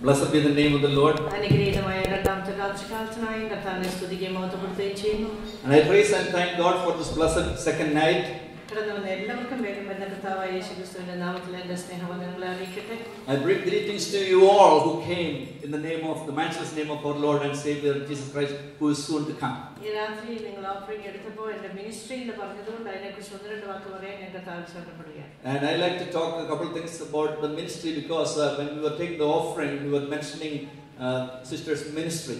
Blessed be the name of the Lord. And I praise and thank God for this blessed second night. കടന്നു വന്ന എല്ലാവർക്കും വേഗം വരുന്ന കർത്താവായ യേശു ക്രിസ്തുവിന്റെ നാമത്തിൽ എന്റെ സ്നേഹവന്ദനങ്ങളെ അറിയിക്കട്ടെ I bring greetings to you all who came in the name of the matchless name of our Lord and Savior Jesus Christ, who is soon to come. ഈ രാത്രി നിങ്ങൾ ഓഫറിംഗ് എടുത്തപ്പോൾ എന്റെ മിനിസ്ട്രി എന്ന് പറഞ്ഞതുകൊണ്ട് അതിനെക്കുറിച്ച് ഒന്ന് രണ്ട് വാക്ക് പറയാൻ ഞാൻ കർത്താവിൽ ശ്രദ്ധപ്പെടുകയാണ് And I like to talk a couple of things about the ministry because uh, when we were taking the offering, we were mentioning uh, sister's ministry.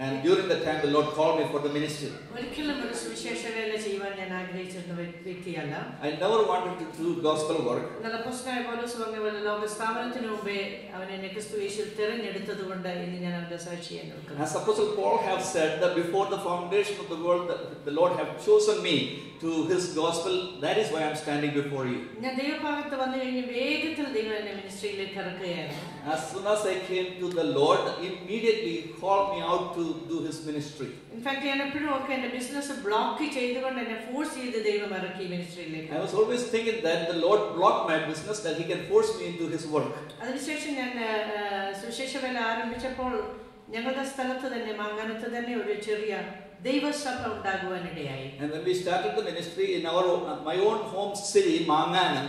And during that time, the Lord called me for the ministry. I never wanted to do gospel work. As Apostle Paul has said that before the foundation of the world, the Lord have chosen me to His gospel. That is why I am standing before you. As soon as I came to the Lord, immediately He called me out to do His ministry. In in fact ഞാൻ എപ്പോഴും ഒക്കെ എന്റെ business block ചെയ്തുകൊണ്ട് എന്നെ force ചെയ്ത് ദൈവം ഇറക്കി മിനിസ്ട്രിയിലേക്ക് I was always thinking that the Lord blocked my business, that He can force me into His work. അതിനുശേഷം ഞാൻ സുവിശേഷ വേല ആരംഭിച്ചപ്പോൾ ഞങ്ങളുടെ സ്ഥലത്ത് തന്നെ മാങ്ങാനത്ത് തന്നെ ഒരു ചെറിയ ദൈവസഭ ഉണ്ടാകുവാനിടയായി And when we started the ministry in our own, my own home city, Manganam,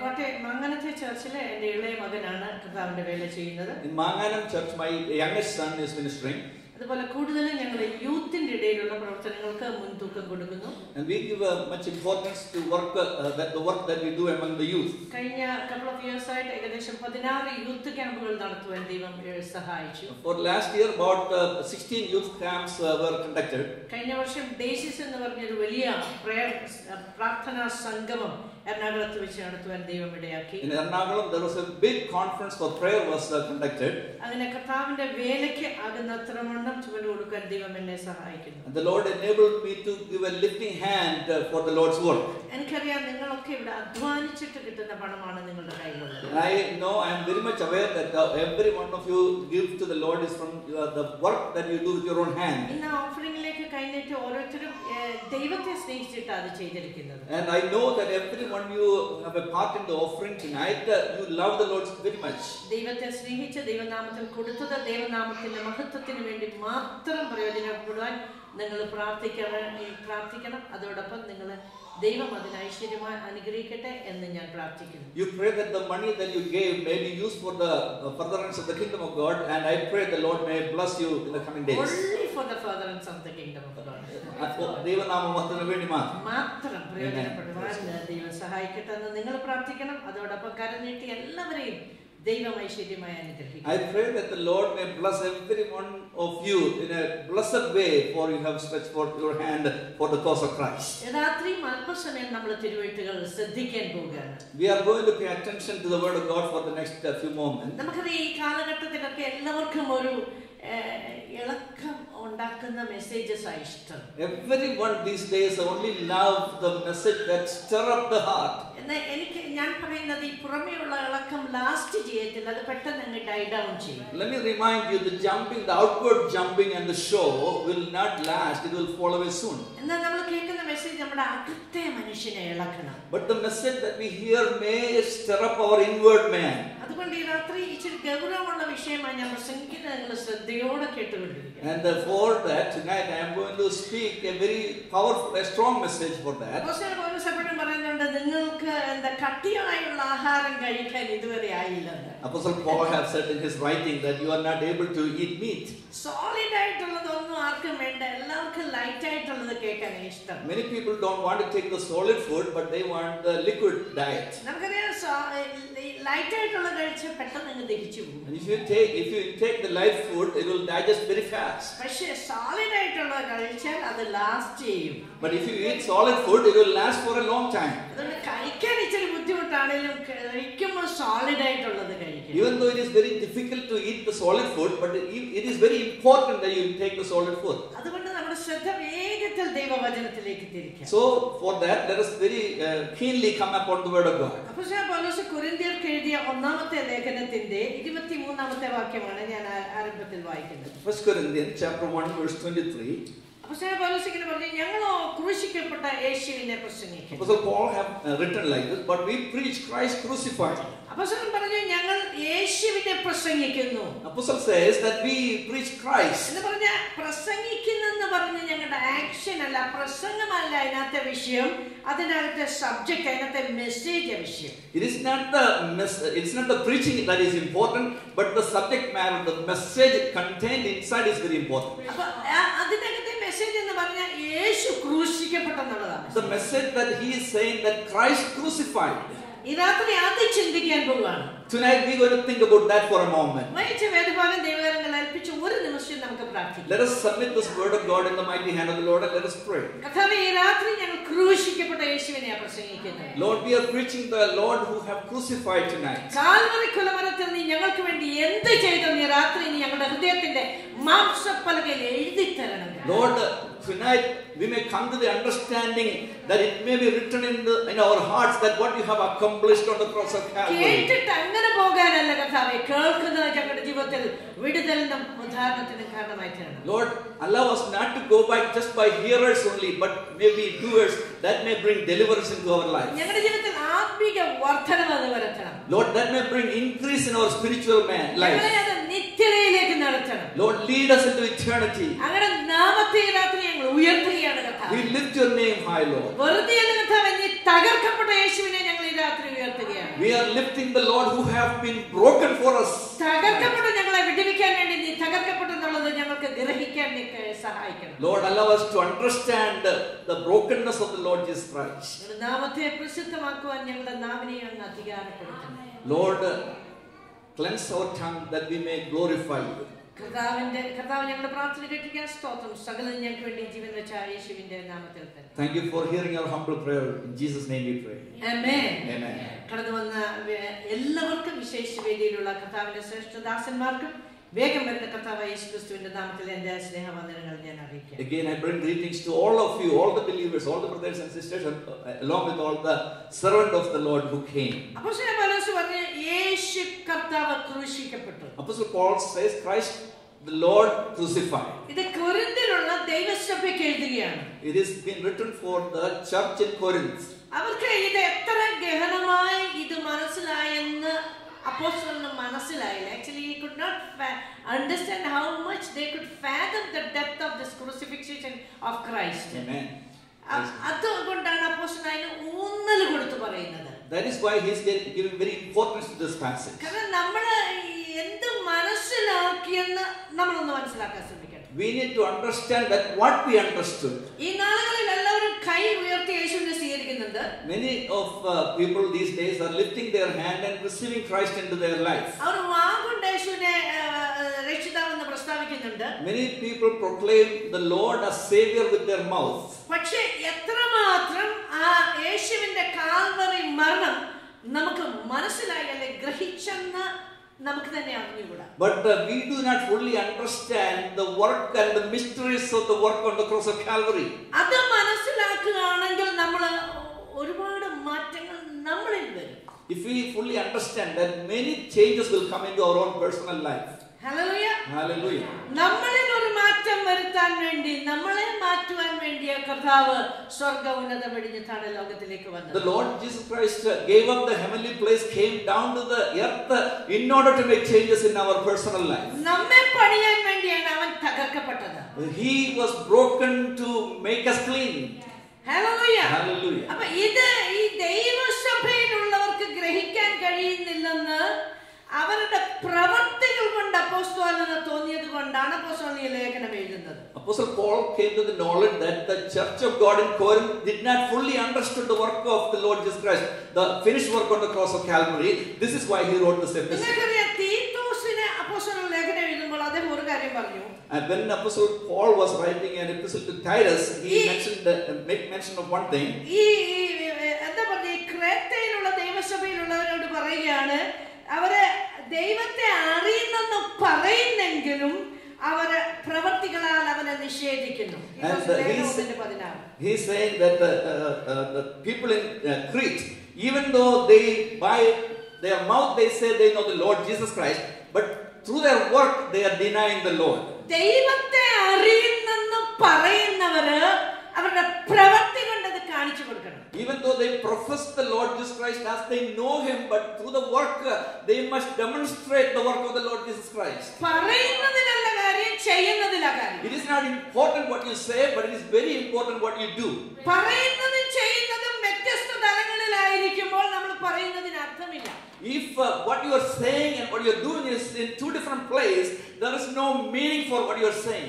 Kottayam മംഗലത്തെ ചർച്ചിലെ എന്റെ ഇളയ മകനാണ് കർത്താവിന്റെ വേല ചെയ്യുന്നത് Manganam Church, my youngest son is ministering. അതുപോലെ കൂടുതലും ഞങ്ങൾ യൂത്തിന്റെ ഇടയിലുള്ള പ്രവർത്തനങ്ങൾക്ക് മുൻതൂക്കം കൊടുക്കുന്നു And we give uh, much importance to work, uh, that the work that we do among the youth. കഴിഞ്ഞ couple of years ആയിട്ട് ഏകദേശം പതിനാറ് യൂത്ത് ക്യാമ്പുകൾ നടത്തുവാൻ ദൈവം സഹായിച്ചു For last year, about uh, 16 youth camps uh, were conducted. കഴിഞ്ഞ വർഷം ഡേസിസ് എന്ന് പറഞ്ഞൊരു വലിയ prayer, അഹ് പ്രാർത്ഥനാ സംഗമം എറണാകുളത്ത് വെച്ച് നടത്തുവാൻ ദൈവം ഇടയാക്കി In Ernakulam, there was a big conference for prayer was uh, conducted. അങ്ങനെ കർത്താവിന്റെ വേലയ്ക്ക് ആകുന്നത്രവണ്ണം ചുമൽ കൊടുക്കാൻ ദൈവം എന്നെ സഹായിക്കുന്നു And the Lord enabled me to give a lifting hand uh, for the Lord's work. എനിക്കറിയാം നിങ്ങളൊക്കെ ഇവിടെ അധ്വാനിച്ചിട്ട് കിട്ടുന്ന പണമാണ് നിങ്ങളുടെ കയ്യിലുള്ളത് And I know, I am very much aware that uh, every one of you give to the Lord is from uh, the work that you do with your own hand. ഇന്ന് ഓഫറിംഗിലേക്ക് കൈനീട്ടി ഓരോരുത്തരും ദൈവത്തെ സ്നേഹിച്ചിട്ടാണ് അത് ചെയ്തിരിക്കുന്നത് And I know that everyone you have a part in the offering tonight, uh, you love the Lord very much. ദൈവത്തെ സ്നേഹിച്ച് ദൈവനാമത്തിൽ കൊടുത്തത് ദൈവനാമത്തിന്റെ മഹത്വത്തിന് വേണ്ടി മാത്രം പ്രയോജനപ്പെടുവാൻ നിങ്ങൾ പ്രാർത്ഥിക്കണം പ്രാർത്ഥിക്കണം അതോടൊപ്പം നിങ്ങൾ ദൈവം അതിനെ ഐശ്വര്യമായി അനുഗ്രഹിക്കട്ടെ എന്ന് ഞാൻ പ്രാർത്ഥിക്കുന്നു You pray that the money that you gave may be used for the uh, furtherance of the kingdom of God, and I pray the Lord may bless you in the coming days. Only for the furtherance of the kingdom of God. ദൈവനാമത്തിന് വേണ്ടി മാത്രം മാത്രം പ്രയോജനപ്പെടുവാൻ ദൈവം സഹായിക്കട്ടെ എന്ന് നിങ്ങൾ പ്രാർത്ഥിക്കണം അതോടൊപ്പം കരനീട്ടി എല്ലാവരെയും ദൈവം ഐശ്വര്യമായി അനുഗ്രഹിക്കും I pray that the Lord may bless every one of you in a blessed way, for you have stretched forth your hand for the cause of Christ. രാത്രി അല്പസമയം നമ്മൾ തിരുവഴുത്തുകൾ ശ്രദ്ധിക്കാൻ പോവുകയാണ് We are going to pay attention to the Word of God for the next uh, few moments. നമുക്കറിയാം ഈ കാലഘട്ടത്തിലൊക്കെ എല്ലാവർക്കും ഒരു ഏഹ്, ഇളക്കം ഉണ്ടാക്കുന്ന മെസ്സേജസ് ആ ഇഷ്ടം. Every one these days only love the message that stir up the heart എന്നാ എനിക്ക് ഞാൻ പറയുന്നത് ഈ പുറമേയുള്ള ഇളക്കം ലാസ്റ്റ് ചെയ്യത്തില്ല അത് പെട്ടെന്ന് അങ്ങ് ഡൈ ഡൗൺ ചെയ്യും. Let me remind you the jumping the outward jumping and the show will not last it will follow way soon എന്നാ നമ്മൾ കേൾക്കുന്ന മെസ്സേജ് നമ്മുടെ അകത്തെ മനുഷ്യനെ ഇളക്കണം. But the message that we hear may stir up our inward man അതുകൊണ്ട് ഈ രാത്രി ഇച്ചിരി ഗൗരവമുള്ള വിഷയമായി ഞാൻ പ്രസംഗിക്കുന്നത് ശ്രദ്ധയോടെ കേട്ടുകൊണ്ടിരിക്കുന്നു For that tonight I am going to speak a very powerful, a strong message for that. Apostle Paul has said in his writing that you are not able to eat meat. Solid ആയിട്ടുള്ളതൊന്നും ആർക്കും വേണ്ട എല്ലാവർക്കും light ആയിട്ടുള്ളത് കേൾക്കാൻ ഇഷ്ടം Many people don't want to take the solid food, but they want the liquid diet. നമുക്കറിയാം light ആയിട്ടുള്ള കഴിച്ച് പെട്ടെന്ന് അങ്ങ് ദഹിച്ചു പോകും if you take if you take the light food, it will digest very fast. പക്ഷെ സോളിഡ് ആയിട്ടുള്ള കഴിച്ചാൽ അത് ലാസ്റ്റ് ചെയ്യും But if you eat solid food, it will last for a long time. അതുകൊണ്ട് കഴിക്കാൻ ഇച്ചിരി ബുദ്ധിമുട്ടാണെങ്കിലും കഴിക്കുമ്പോൾ സോളിഡ് ആയിട്ടുള്ളത് കഴിക്കും Even though it is very difficult to eat the solid food, but it is very important that you take the solid food. അതുകൊണ്ട് നമ്മുടെ ശ്രദ്ധ വേഗത്തിൽ ദൈവവചനത്തിലേക്ക് തിരിക്കുക So for that, let us very uh, keenly come upon the word of God. അപ്പൊ ഞാൻ പൗലോസ് കുരിന്തിയർക്ക് എഴുതിയ ഒന്നാമത്തെ ലേഖനത്തിന്റെ ഇരുപത്തിമൂന്നാമത്തെ വാക്യമാണ് ഞാൻ ആരംഭത്തിൽ വായിക്കുന്നത് First Corinthians chapter 1, verse 23. അപ്പൊ ഞാൻ പൗലോസ് ഇങ്ങനെ പറഞ്ഞു ഞങ്ങളോ ക്രൂശിക്കപ്പെട്ട യേശുവിനെ പ്രസംഗിക്കുന്നു Apostle Paul have uh, written like this, but we preach Christ crucified. അപ്പോസ്തലൻ പറഞ്ഞു ഞങ്ങൾ യേശുവിനെ പ്രസംഗിക്കുന്നു Apostle says that we preach Christ. എന്ന് പറഞ്ഞ പ്രസംഗിക്കുന്നെന്ന് പറഞ്ഞ് ഞങ്ങളുടെ ആക്ഷൻ അല്ല പ്രസംഗമല്ല അതിനകത്തെ വിഷയം അതിനകത്തെ സബ്ജക്ട് അതിനകത്തെ മെസ്സേജ് വിഷയം It is not the mess, it is not the preaching that is important, but the subject matter, the message contained inside is very important. അപ്പൊ ആ- അതിനകത്തെ മെസ്സേജ് എന്ന് പറഞ്ഞാൽ യേശു ക്രൂശിക്കപ്പെട്ടെന്നുള്ളതാണ് The message that he is saying that Christ crucified. ഈ രാത്രി അത് ചിന്തിക്കാൻ പോവുകയാണ് Tonight we're going to think about that for a moment. വായിച്ച വേദഭാഗം ദൈവകരങ്ങൾ ഏൽപ്പിച്ച് ഒരു നിമിഷം നമുക്ക് പ്രാർത്ഥിക്കാം Let us submit this word of God in the mighty hand of the Lord and let us pray. കഥാവെ ഈ രാത്രി ഞങ്ങൾ ക്രൂശിക്കപ്പെട്ട യേശുവിനെയാണ് പ്രസംഗിക്കുന്നത് Lord, we are preaching the Lord who have crucified tonight. Calvary കുലമരത്തിൽ നീ ഞങ്ങൾക്ക് വേണ്ടി എന്ത് ചെയ്തു നീ രാത്രി നീ ഞങ്ങളുടെ ഹൃദയത്തിന്റെ മാംസപ്പലകയിൽ എഴുതി തരണം Lord, tonight we may come to the understanding that it may be written in, the, in our hearts that what you have accomplished on the cross of Calvary. Lord, allow us not to go by just by hearers only, but maybe doers that may bring deliverance into our lives. Lord, that may bring increase in our spiritual man life. Lord, lead us into eternity. അങ്ങനെ നാമത്തെ ഈ രാത്രി ഞങ്ങൾ ഉയർത്തുകയാണ് കഥാവ് We lift your name high, Lord. വെറുതെ അല്ല കഥാവ് നീ തകർക്കപ്പെട്ട യേശുവിനെ ഞങ്ങൾ ഈ രാത്രി ഉയർത്തുകയാണ് We are lifting the Lord who have been broken for us. തകർക്കപ്പെട്ട ഞങ്ങളെ വിടുവിക്കാൻ വേണ്ടി നീ തകർക്കപ്പെട്ടെന്നുള്ളത് ഞങ്ങൾക്ക് ഗ്രഹിക്കാൻ നീ ക- സഹായിക്കണം Lord, allow us to understand the brokenness of the Lord Jesus Christ. ഞങ്ങളുടെ നാമത്തെ പ്രസിദ്ധമാക്കുവാൻ ഞങ്ങളുടെ നാമിനെ അങ്ങ് അധികാരപ്പെടുത്തണം Lord, cleanse our tongue that we may glorify you. കർത്താവിന്റെ കർത്താവ് ഞങ്ങളുടെ പ്രാർത്ഥന കേട്ടിരിക്കാൻ സ്തോത്രം സകലം ഞങ്ങൾക്ക് വേണ്ടി ജീവൻ വെച്ച യേശുവിന്റെ നാമത്തിൽ തന്നെ Thank you for hearing our humble prayer. In Jesus' name we pray. Amen. Amen. കടന്നു വന്ന വേ- എല്ലാവർക്കും വിശേഷ വേദിയിലുള്ള കർത്താവിന്റെ ശ്രേഷ്ഠദാസന്മാർക്കും വേഗം വരുന്ന കർത്താവ് യേശു ക്രിസ്തുവിന്റെ നാമത്തിൽ എന്റെ സ്നേഹവന്ദനങ്ങൾ ഞാൻ അറിയിക്കാം Again, I bring greetings to all of you, all the believers, all the brothers and sisters, uh, along with all the servant of the Lord who came. അപ്പോൾ പൗലോസ് പറഞ്ഞു യേശു കർത്താവ് ക്രൂശിക്കപ്പെട്ടു Apostle Paul says, Christ, the Lord crucified. ഇത് കൊരിന്തിലുള്ള ദൈവസഭയ്ക്ക് എഴുതുകയാണ് It is been written for the church in Corinth. അവർക്ക് ഇത് എത്ര ഗഹനമായി ഇത് മനസ്സിലായെന്ന് അപ്പോസ്റ്റലിന് മനസ്സിലായില്ല actually he could not fa- understand how much they could fathom the depth of this crucifixion of Christ. Amen. അ- അതുകൊണ്ടാണ് അപ്പോസ്റ്റൽ അതിന് ഊന്നൽ കൊടുത്ത് പറയുന്നത് That is why he is giving very importance to this passage. കാരണം നമ്മൾ എന്ത് മനസ്സിലാക്കിയെന്ന് നമ്മളൊന്ന് മനസ്സിലാക്കാൻ ശ്രമിക്കണം We need to understand that what we understood. ഈ നാളുകളിൽ എല്ലാവരും കൈ ഉയർത്തി യേശുവിനെ സ്വീകരിക്കുന്നുണ്ട് Many of uh, people these days are lifting their hand and receiving Christ into their life. അവർ വാഗുണ്ട് യേശുവിനെ രക്ഷിതാവെന്ന് പ്രസ്താവിക്കുന്നുണ്ട് Many people proclaim the Lord as Savior with their mouth. പക്ഷെ എത്രമാത്രം ആ യേശുവിന്റെ കാൽവറി മരണം നമുക്ക് മനസ്സിലായി അല്ലെ ഗ്രഹിച്ചെന്ന് നമുക്ക് തന്നെ അറിഞ്ഞുകൂടാ But uh, we do not fully understand the work and the mysteries of the work on the cross of Calvary. അത് മനസ്സിലാക്കുകയാണെങ്കിൽ നമ്മൾ ഒരുപാട് മാറ്റങ്ങൾ നമ്മളിൽ വരും If we fully understand that many changes will come into our own personal life. Hallelujah Hallelujah. നമ്മളിൽ ഒരു മാറ്റം വരുത്താൻ വേണ്ടി നമ്മളെ മാറ്റുവാൻ വേണ്ടിയ കർത്താവ് സ്വർഗ ഉന്നത വെടിഞ്ഞിട്ടാണ് ലോകത്തിലേക്ക് The വന്നത് Lord Jesus Christ uh, gave up the heavenly place, came down to the earth uh, in order to make changes in our personal life. നമ്മെ പണിയാൻ വേണ്ടിയാണ് അവൻ തകർക്കപ്പെട്ടത് He was broken to make us clean. Hallelujah Hallelujah. അപ്പൊ ഇത് ഈ ദൈവസഭയിലുള്ളവർക്ക് ഗ്രഹിക്കാൻ കഴിയുന്നില്ലെന്ന് അവരുടെ പ്രവർത്തികൾ കൊണ്ട് അപ്പോസ്തോലന് തോന്നിയത് കൊണ്ടാണ് അപ്പോസ്തോലിയ ലേഖനം എഴുതുന്നത് Apostle Paul came to the knowledge that the church of God in Corinth did not fully understood the work of the Lord Jesus Christ, the finished work on the cross of Calvary. This is why he wrote this epistle. തീത്തോസിന് ലേഖനം എഴുതുമ്പോൾ അദ്ദേഹം ഒരു കാര്യം പറഞ്ഞു And when Apostle Paul was writing an epistle to Titus, he He- mentioned uh, made mention of one thing. ഈ ഈ, ഏ, എന്താ പറഞ്ഞ ഈ ക്രേത്തയിലുള്ള ദൈവസഭയിലുള്ളവരോട് പറയുകയാണ് അവര് ദൈവത്തെ അറിയുന്നെന്ന് പറയുന്നെങ്കിലും അവര് പ്രവർത്തികളാൽ അവനെ നിഷേധിക്കുന്നു And, uh, ലേഖനം he's- ഒന്നിന്റെ പതിനാറ് He's saying that the, uh, uh, the people in uh, Crete, even though they by their mouth they say they know the Lord Jesus Christ, but through their work they are denying the Lord. ദൈവത്തെ അറിയുന്നെന്ന് പറയുന്നവര് അവരുടെ പ്രവൃത്തി കൊണ്ട് കാണിച്ചു കൊടുക്കണം Even though they profess the Lord Jesus Christ as they know Him, but through the work uh, they must demonstrate the work of the Lord Jesus Christ. പറയുന്നതിനല്ല കാര്യം ചെയ്യുന്നതിലാ കാര്യം It is not important what you say, but it is very important what you do. പറയുന്നതും ചെയ്യുന്നതും വ്യത്യസ്ത തലങ്ങളിലായിരിക്കുമ്പോൾ നമ്മൾ പറയുന്നതിന് അർത്ഥമില്ല If uh, what you are saying and what you are doing is in two different places, there is no meaning for what you are saying.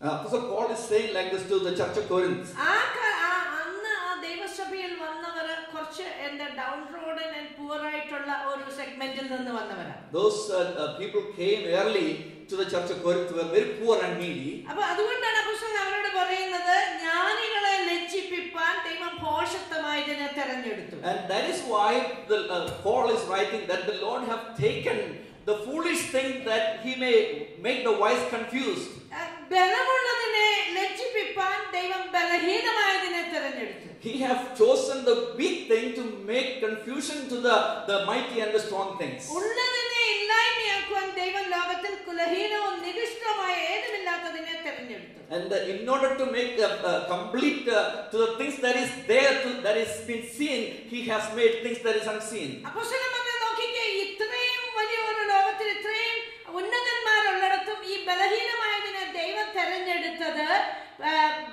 Apostle Paul is saying like this to the church of Corinth. ആ ക- ആ- അന്ന് ആ ദൈവസഭയിൽ വന്നവർ കുറച്ച് എന്താ down road and poor ആയിട്ടുള്ള ഒരു സെഗ്മെന്റിൽ നിന്ന് വന്നവരാണ് Those uh, uh, people came early to the church of Corinth were very poor and needy. അപ്പൊ അതുകൊണ്ടാണ് അപ്പസ്വലൻ അവരോട് പറയുന്നത് ജ്ഞാനികളെ ലജ്ജിപ്പിപ്പാൻ ദൈവം ഭോഷത്വമായതിനെ തെരഞ്ഞെടുത്തു And that is why the, uh, Paul is writing that the Lord have taken the foolish thing that he may make the wise confused. ആ, ബലമുള്ളതിനെ ലജ്ജിപ്പിപ്പാൻ ദൈവം ബലഹീനമായതിനെ തെരഞ്ഞെടുത്തു He have chosen the weak thing to make confusion to the, the mighty and the strong things. ഉള്ളതിനെ ഇല്ലായ്മയാക്കുവാൻ ദൈവം ലോകത്തിൽ കുലഹീനവും നികൃഷ്ടമായ ഏതുമില്ലാത്തതിനെ തെരഞ്ഞെടുത്തു And uh, in order to make a, a complete uh, to the things that is there, to, that is been seen, he has made things that is unseen. അപ്പോസ്തലൻ പറഞ്ഞ നോക്കിക്കേ ഇത്രയും വലിയ ഒരു ലോകത്തിൽ ഇത്രയും ഉന്നതന്മാരുള്ളിടത്തും ഈ ബലഹീനമായതിനെ ദൈവം തെരഞ്ഞെടുത്തത്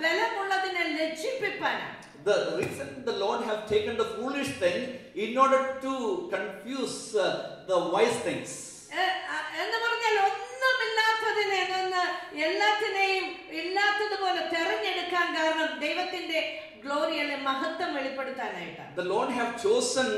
ബലമുള്ളതിനെ ലജ്ജിപ്പിപ്പാനാണ് The reason the Lord have taken the foolish thing in order to confuse uh, the wise things. എന്ന് പറഞ്ഞാൽ ഒന്നുമില്ലാത്തതിനെ നിന്ന് എല്ലാത്തിനെയും ഇല്ലാത്തതുപോലെ തെരഞ്ഞെടുക്കാൻ കാരണം ദൈവത്തിന്റെ ഗ്ലോറി അല്ലെ മഹത്വം വെളിപ്പെടുത്താനായിട്ടാണ് The Lord have chosen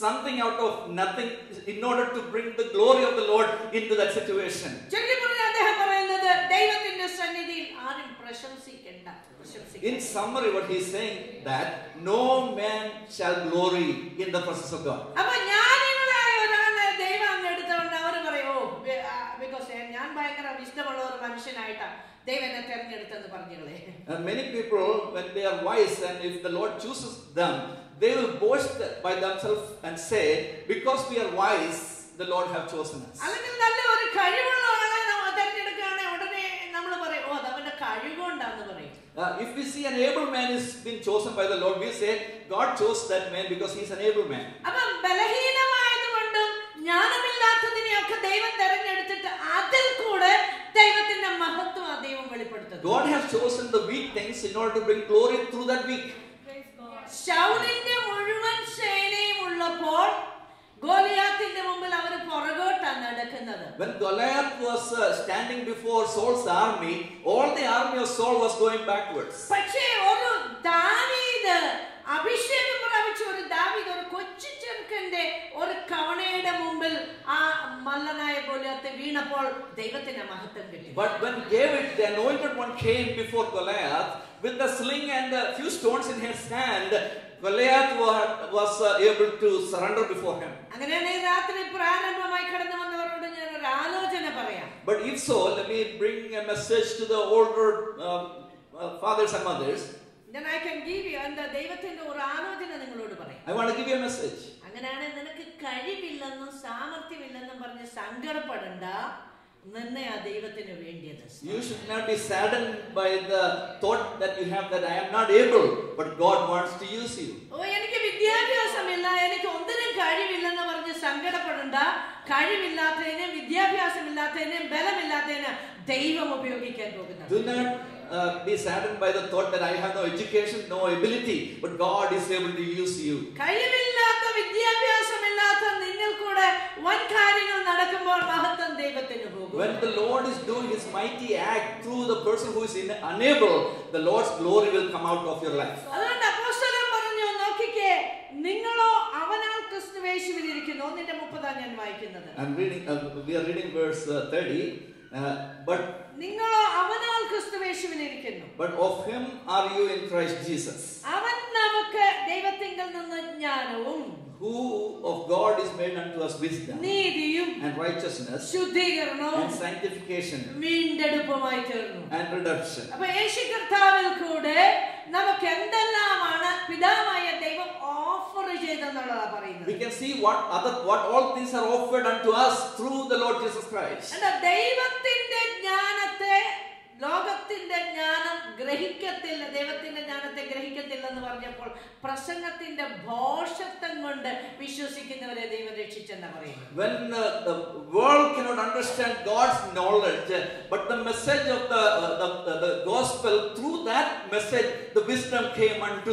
something out of nothing in order to bring the glory of the Lord into that situation. ചുരുക്കി പറഞ്ഞ അദ്ദേഹം പറയുന്നത് ദൈവത്തിന്റെ സന്നിധിയിൽ ആരും പ്രശംസിക്കണ്ട പ്രശംസിക്കണ്ട In summary, what he is saying that no man shall glory in the presence of God. അപ്പൊ ജ്ഞാനികളായ ഭയങ്കര ഇഷ്ടമുള്ള ഒരു മനുഷ്യനായിട്ടാ ദൈവം എന്നെ തെരഞ്ഞെടുത്തെന്ന് പറഞ്ഞുകളെ And many people, when they are wise and if the Lord chooses them, they will boast by themselves and say, Because we are wise, the Lord have chosen us. അല്ലെങ്കിൽ നല്ല ഒരു കഴിവുള്ള ആളെ നമ്മൾ തെരഞ്ഞെടുക്കുകയാണെങ്കിൽ ഉടനെ നമ്മൾ പറയും ഓ അത് അവന്റെ കഴിവുകൊണ്ടാന്ന് പറയും Uh, if we see an able man is been chosen by the Lord, we say, God chose that man because he's an able man. അപ്പം ബലഹീനമായതുകൊണ്ടും ജ്ഞാനമില്ലാത്തതിനെയൊക്കെ ദൈവം തെരഞ്ഞെടുത്തിട്ട് അതിൽ കൂടെ ദൈവത്തിന്റെ മഹത്വം ആ ദൈവം വെളിപ്പെടുത്തുന്നു God has chosen the weak things in order to bring glory through that weak. ശൗലിന്റെ മുഴുവൻ സേനയും ഉള്ളപ്പോൾ ഗോലിയാത്തിന്റെ മുമ്പിൽ അവർ പുറകോട്ടാണ് നടക്കുന്നത് When Goliath was uh, standing before Saul's army, all the army of Saul was going backwards. പക്ഷേ ഒരു ദാവീദ് അഭിഷേകം പ്രാപിച്ച ഒരു ദാവീദ് ഒരു കൊച്ചു ചെറുക്കന്റെ ഒരു കവണയുടെ മുമ്പിൽ ആ മല്ലനായ ഗോലിയാത്ത് വീണപ്പോൾ ദൈവത്തിന്റെ മഹത്വം കിട്ടി But when David, the anointed one, came before Goliath with the sling and a few stones in his hand, Goliath wa- was uh, able to surrender before him. അങ്ങനെയാണെങ്കിൽ രാത്രി പ്രാരംഭമായി കടന്നു വന്നവരോട് ഞാൻ ഒരു ആലോചന പറയാം But if so, let me bring a message to the older um, uh, fathers and mothers. ഞാൻ I can give you എന്താ ദൈവത്തിന്റെ ഒരു ആലോചന നിങ്ങളോട് പറയാം. I want to give you a message. അങ്ങനെയാണെങ്കിൽ നിനക്ക് കഴിവില്ലെന്നും സാമർഥ്യമില്ലെന്നും പറഞ്ഞ് സങ്കടപ്പെടണ്ട. നിന്നെ ആ ദൈവത്തിന് വേണ്ടിയത്. You should not be saddened by the thought that you have that I am not able, but God wants to use you. ഓ എനിക്ക് വിദ്യാഭ്യാസമില്ല എനിക്ക് ഒന്നിനും കഴിവില്ലെന്ന് പറഞ്ഞ് സങ്കടപ്പെടണ്ട. കഴിവില്ലാത്തതിനെ വിദ്യാഭ്യാസമില്ലാത്തതിനെ ബലമില്ലാത്തതിനെ ദൈവം ഉപയോഗിക്കാൻ പോകുന്നത്. Do not uh, be saddened by the thought that I have no education, no ability, but God is able to use you. കഴിവില്ലാത്ത വിദ്യാഭ്യാസമില്ലാത്ത നിങ്ങൾ മുന്നിൽ കൂടെ വൻ കാര്യങ്ങൾ നടക്കുമ്പോൾ മഹത്വം ദൈവത്തിന് പോകും When the Lord is doing his mighty act through the person who is in, unable, the Lord's glory will come out of your life. അതുകൊണ്ട് അപ്പോസ്തലൻ പറഞ്ഞു നോക്കിക്കേ നിങ്ങളോ അവനാൽ ക്രിസ്തുവേശുവിൽ ഇരിക്കുന്നു ഒന്നിന്റെ മുപ്പതാ ഞാൻ വായിക്കുന്നത് I'm reading, uh, we are reading verse uh, 30. Uh, but നിങ്ങളോ അവനാൽ ക്രിസ്തുവേശുവിൽ ഇരിക്കുന്നു but of him are you in Christ Jesus, അവൻ നമുക്ക് ദൈവത്തിങ്കൽ നിന്ന് ജ്ഞാനവും who of God is made unto us wisdom നീതിയും and righteousness ശുദ്ധീകരണവും and sanctification വീണ്ടെടുപ്പുമായി തീർന്നു and redemption. അപ്പോൾ യേശു കർത്താവിൽ കൂടെ നമുക്ക് എന്തെല്ലാമാണ് പിതാവായ ദൈവം ഓഫർ ചെയ്തെന്നുള്ളതാ We പറയുന്നത് can see what other what all things are offered unto us through the Lord Jesus Christ. എന്താ ദൈവത്തിന്റെ ജ്ഞാനത്തെ ലോകത്തിന്റെ ജ്ഞാനം ഗ്രഹിക്കത്തില്ല ദൈവത്തിന്റെ ജ്ഞാനത്തെ ഗ്രഹിക്കത്തില്ല എന്ന് പറഞ്ഞപ്പോൾ പ്രസംഗത്തിന്റെ ഭോഷത്വം കൊണ്ട് വിശ്വസിക്കുന്നവരെ ദൈവം രക്ഷിച്ചെന്ന് പറയുന്നു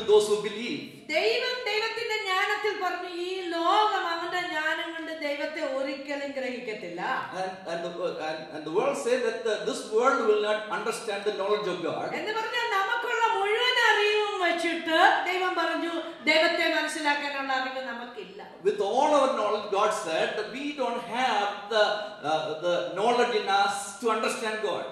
ദോസ് ഹു ബിലീവ് ദൈവം ദൈവത്തിന്റെ ജ്ഞാനത്തിൽ പറഞ്ഞു ഈ ലോകം അവന്റെ ജ്ഞാനം കൊണ്ട് ദൈവത്തെ ഒരിക്കലും ഗ്രഹിക്കത്തില്ല. നമുക്കുള്ള മുഴുവൻ അറിവും വെച്ചിട്ട് ദൈവം പറഞ്ഞു ദൈവത്തെ മനസ്സിലാക്കാനുള്ള അറിവ് നമുക്കില്ല. With all our knowledge, God said that we don't have the, uh, the knowledge in us to understand God.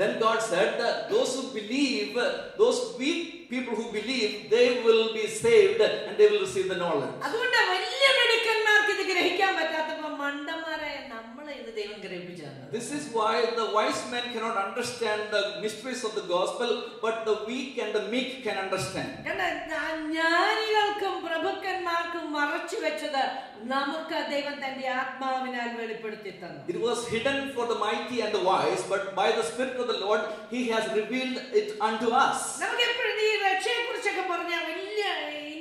Then God said that those who believe, uh, those weak people who believe, they will be saved and they will receive the knowledge. അതുകൊണ്ട് വലിയ മിടുക്കന്മാർക്ക് ഇത് ഗ്രഹിക്കാൻ പറ്റാത്തപ്പോ മണ്ടന്മാരായ നമ്മളെ ഇത് ദൈവം ഗ്രഹിപ്പിച്ചു തന്നത് This is why the wise men cannot understand the mysteries of the gospel, but the weak and the meek can understand. ജ്ഞാനികൾക്കും പ്രഭുക്കന്മാർക്കും മറച്ചു വെച്ചത് നമുക്ക് ദൈവം തന്റെ ആത്മാവിനാൽ വെളിപ്പെടുത്തി തന്നു It was hidden for the mighty and the wise, but by the Spirit of the Lord, He has revealed it unto us. നമുക്ക് എപ്പോഴും ഈ രക്ഷയെ കുറിച്ചൊക്കെ പറഞ്ഞാൽ വലിയ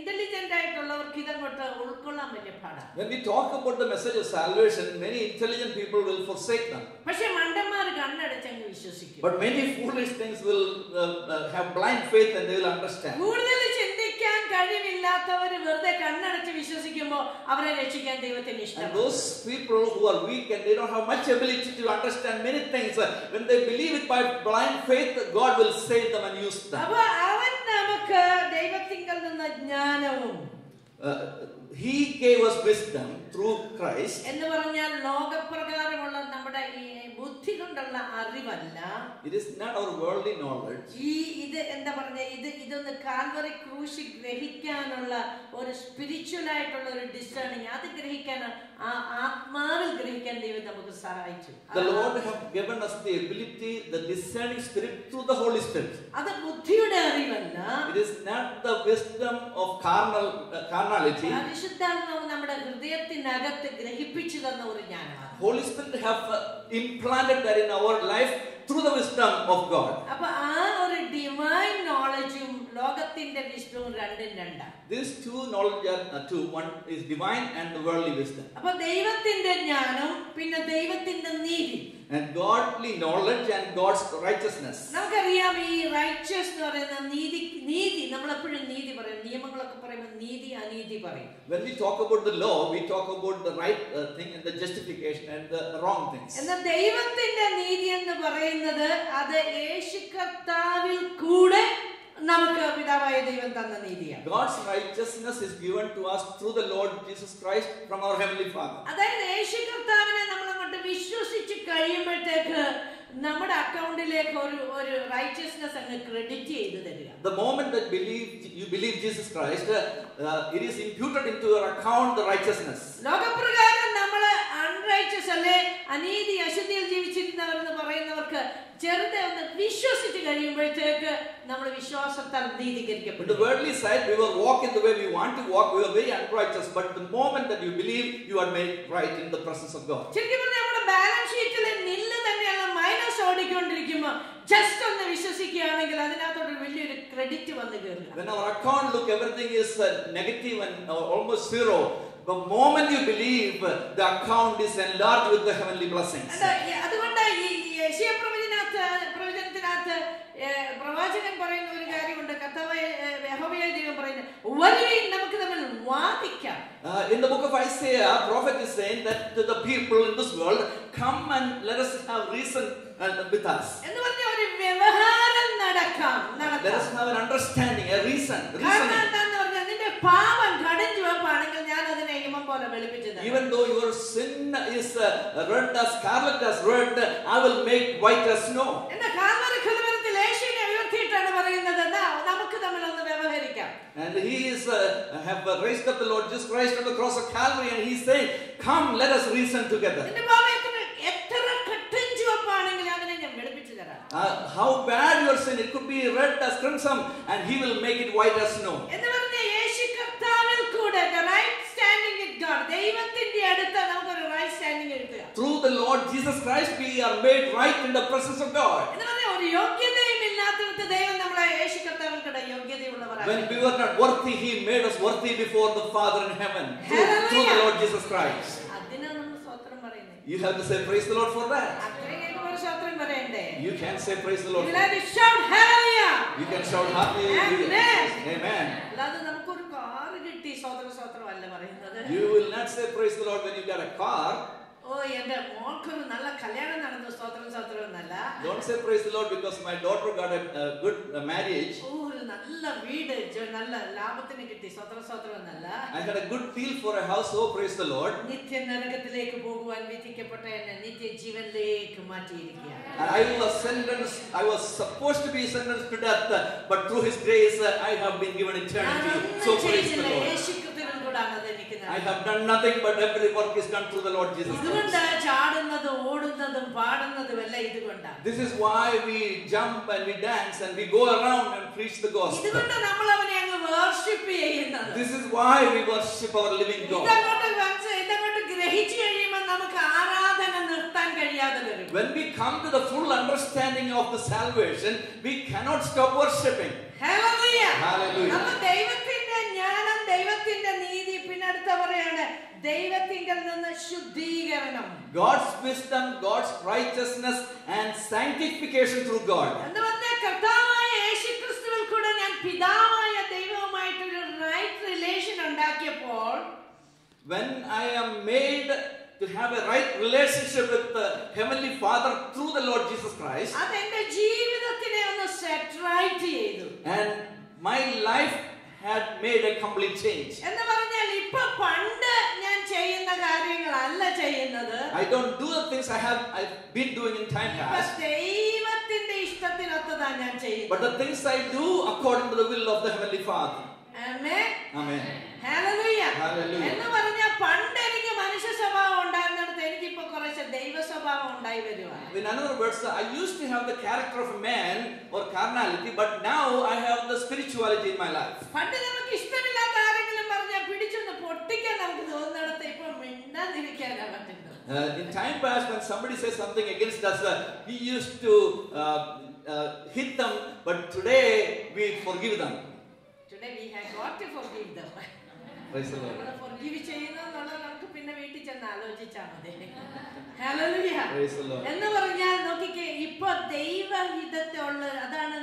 ഇന്റലിജന്റ് ആയിട്ടുള്ളവർക്ക് ഇതങ്ങോട്ട് ഉൾക്കൊള്ളാൻ വലിയ പാടാണ് When we talk about the message of salvation, many intelligent people will forsake them. പക്ഷേ മണ്ടന്മാർ കണ്ണടച്ചങ്ങ് വിശ്വസിക്കും But many foolish things will uh, uh, have blind faith and they will understand. കൂടുതൽ ചിന്തിക്കാൻ കഴിവില്ലാത്തവർ വെറുതെ കണ്ണടച്ച് വിശ്വസിക്കുമ്പോൾ അവരെ രക്ഷിക്കാൻ ദൈവത്തിന് And ഇഷ്ടം those people who are weak and they don't have much ability to understand many things, uh, when they believe it by blind faith, God will save them and use them. avan അവൻ നമുക്ക് ദൈവത്തിങ്കൽ നിന്ന് ജ്ഞാനവും Uh, he gave us wisdom through Christ. എന്ന് പറഞ്ഞാൽ ലോകപ്രകാരമുള്ള നമ്മുടെ ഈ ബുദ്ധി കൊണ്ടുള്ള അറിവല്ല It is not our worldly knowledge. ഈ ഇത് എന്താ പറഞ്ഞ ഇത് ഇതൊന്ന് കാൽവറി ക്രൂശി ഗ്രഹിക്കാനുള്ള ഒരു സ്പിരിച്വൽ ആയിട്ടുള്ള ഒരു ഡിസേണിങ് അത് ഗ്രഹിക്കാൻ ആ ആത്മാവിൽ ഗ്രഹിക്കാൻ ദൈവം നമുക്ക് സഹായിച്ചു The Lord have given us the ability, the discerning spirit through the Holy Spirit. അത് ബുദ്ധിയുടെ അറിവല്ല It is not the wisdom of carnal uh, carnality. പരിശുദ്ധാത്മാവ് നമ്മുടെ ഹൃദയത്തിനകത്ത് ഗ്രഹിപ്പിച്ചു തന്ന ഒരു ജ്ഞാനമാണ് Holy Spirit have uh, implanted that in our life through the wisdom of God. അപ്പോൾ ആ ഒരു ഡിവൈൻ നോളജും ലോകത്തിന്റെ വിഷ്ണുവും രണ്ടും രണ്ടാണ് These two knowledge are uh, two. One is divine and the worldly wisdom. അപ്പോൾ ദൈവത്തിന്റെ ജ്ഞാനം പിന്നെ ദൈവത്തിന്റെ നീതി And godly knowledge and God's righteousness. നമുക്കറിയാം ഈ റൈച്ചസ് എന്ന് പറയുന്ന നീതി നീതി നമ്മളെപ്പോഴും നീതി പറയും നിയമങ്ങളൊക്കെ പറയുമ്പോൾ നീതി അനീതി പറയും When we talk about the law, we talk about the right uh, thing and the justification and the wrong things. എന്നാൽ ദൈവത്തിന്റെ നീതി എന്ന് പറയുന്നത് അത് യേശു കർത്താവിൽ കൂടെ നമുക്ക് പിതാവായ ദൈവം തന്ന നീതിയാണ് God's righteousness is given to us through the Lord Jesus Christ from our Heavenly Father. അതായത് യേശു കർത്താവിനെ നമ്മൾ അങ്ങോട്ട് വിശ്വസിച്ച് കഴിയുമ്പോഴത്തേക്ക് നമ്മുടെ അക്കൗണ്ടിലേക്ക് ഒരു ഒരു റൈച്ചസ്നെസ് അങ്ങ് ക്രെഡിറ്റ് ചെയ്തു തരിക The moment that believe you believe Jesus Christ, uh, uh, it is imputed into your account the righteousness. ലോകപ്രകാരം നമ്മൾ അൺറൈച്ചസ് അല്ലെ അനീതി അശുദ്ധിയിൽ ജീവിച്ചിരുന്നവരെന്ന് പറയുന്നവർക്ക് ചെറുതെ ഒന്ന് വിശ്വസിച്ച് കഴിയുമ്പോഴത്തേക്ക് നമ്മൾ വിശ്വാസത്താൽ But the നീതീകരിക്കപ്പെടും worldly side, we will walk in the way we want to walk. We are very unrighteous. But the moment that you believe, you are made right in the presence of God. ശരിക്കും പറഞ്ഞാൽ നമ്മുടെ balance ഷീറ്റിലെ നില്ല് തന്നെയുള്ള minus ഓടിക്കൊണ്ടിരിക്കുമ്പോൾ just ഒന്ന് വിശ്വസിക്കുകയാണെങ്കിൽ അതിനകത്തോട്ട് വലിയൊരു credit വന്ന് കയറുക When our account look, everything is uh, negative and uh, almost zero. The moment you believe, uh, the account is enlarged with the heavenly blessings. അതാ, ഈ- അതുകൊണ്ട് ഈ യേശയ പ്രവചനത്തിനകത്ത് പ്രവാചകൻ പറയുന്ന ഒരു കാര്യമുണ്ട്. വരികയും നമുക്ക് തമ്മിൽ വാദിക്കാം. Uh, in the book of Isaiah prophet is saying that the people in this world come and let us have reason with us. എന്ന് പറഞ്ഞ ഒരു വ്യവഹാരം നടക്കാം Let നടക്കാം us have an understanding, a reason, കാരണം reasoning. എന്താന്ന് പറഞ്ഞാൽ നിന്റെ പാപം കടും ചുവപ്പാണെങ്കിൽ ഞാൻ അതിനെ ഹിമം പോലെ വെളുപ്പിച്ചു തരാം Even though your sin is uh, red as scarlet as red, I will make white as snow. എന്നാ കാൽവരി ഖുദമരത്തിൽ യേശുവിനെ ഉയർത്തിയിട്ടാണ് പറയുന്നത് എന്നാ നമുക്ക് തമ്മിൽ ഒന്ന് വ്യവഹരിക്കാം And he is uh, have uh, raised up the Lord Jesus Christ on the cross of Calvary, and he's saying, "Come, let us reason together." നിന്റെ how bad your sin? It could be red as crimson, and he will make it white as snow. എന്ന് പറഞ്ഞ യേശു കർത്താവിൽ കൂടെ right standing with God ദൈവത്തിന്റെ അടുത്ത് നമുക്കൊരു right standing എടുക്കുക Through the Lord Jesus Christ, we are made right in the presence of God. എന്ന് പറഞ്ഞ ഒരു യോഗ്യതയും ഇല്ലാത്തിടത്ത് ദൈവം നമ്മളെ യേശു കർത്താവിൽ കൂടെ When യോഗ്യതയുള്ളവരാണ് we were not worthy, He made us worthy before the Father in heaven through, through the Lord Jesus Christ. You have to say praise the Lord for that. You can say praise the Lord. You have to shout hallelujah. You can shout hallelujah. Amen. You will not say praise the Lord when you got a car. Don't say praise the Lord because my daughter got a, a good a marriage. I had a good feel for a house, oh praise the Lord. And I was sentenced, I was supposed to be sentenced to death, but through His grace I have been given eternity. So praise the Lord. യേശു കൃത്യനും കൂടാണ് അത് എനിക്ക് I നൽകിയത്. have done nothing, but every work is done through the Lord Jesus ഇതുകൊണ്ട് Christ. ചാടുന്നതും ഓടുന്നതും പാടുന്നതും എല്ലാം ഇതുകൊണ്ടാണ് This is why we jump and we dance and we go around and preach the gospel. ഇതുകൊണ്ട് നമ്മൾ അവനെ അങ്ങ് വേർഷിപ്പ് ചെയ്യുന്നത് This is why we worship our living God. ഇതങ്ങോട്ട് മനസ്സ് ഇതങ്ങോട്ട് ഗ്രഹിച്ചു കഴിയുമ്പോൾ നമുക്ക് ആരാധന നിർത്താൻ കഴിയാതെ വരും When we come to the full understanding of the salvation, we cannot stop worshiping. അപ്പൊ ദൈവത്തിന്റെ ജ്ഞാനം ദൈവത്തിന്റെ നീതി പിന്നെ അടുത്ത പറയാണ് ദൈവത്തിങ്കൽ നിന്ന് ശുദ്ധീകരണം. God's wisdom, God's righteousness, and sanctification through God. എന്ന് പറഞ്ഞാൽ കർത്താവായ യേശുക്രിസ്തുവിൽ കൂടെ ഞാൻ പിതാവായ ദൈവവുമായിട്ടൊരു റൈറ്റ് റിലേഷൻ ഉണ്ടാക്കിയപ്പോൾ When I am made to have a right relationship with the Heavenly Father through the Lord Jesus Christ, അതെന്റെ ജീവിതത്തിനെ ഒന്ന് സെറ്റ് റൈറ്റ് ചെയ്തു and my life had made a complete change. എന്ന് പറഞ്ഞാൽ ഇപ്പൊ പണ്ട് ഞാൻ ചെയ്യുന്ന കാര്യങ്ങളല്ല ചെയ്യുന്നത് I don't do the things I have I've been doing in time ഇപ്പൊ past, ദൈവത്തിന്റെ ഇഷ്ടത്തിനൊത്തതാ ഞാൻ ചെയ്യുന്നത് but the things I do according to the will of the Heavenly Father. Amen. Amen. other words, I used to have the character of a man or carnality, but now I have the spirituality in my life. പണ്ട് നമുക്ക് ഇഷ്ടമില്ലാത്ത ആരെങ്കിലും പറഞ്ഞാൽ പിടിച്ചൊന്ന് പൊട്ടിക്കാൻ നമുക്ക് തോന്നുന്നിടത്ത് ഇപ്പൊ മിണ്ടാതിരിക്കാനാ പറ്റുന്നത് Uh, in time past, when somebody says something against us, uh, we used to uh, uh, hit them, but today we forgive them. Today we have got to forgive them. ചെന്ന് എന്ന് പറഞ്ഞാൽ നോക്കിക്കേ ഇപ്പൊ ദൈവഹിതത്തെ ഉള്ള അതാണ്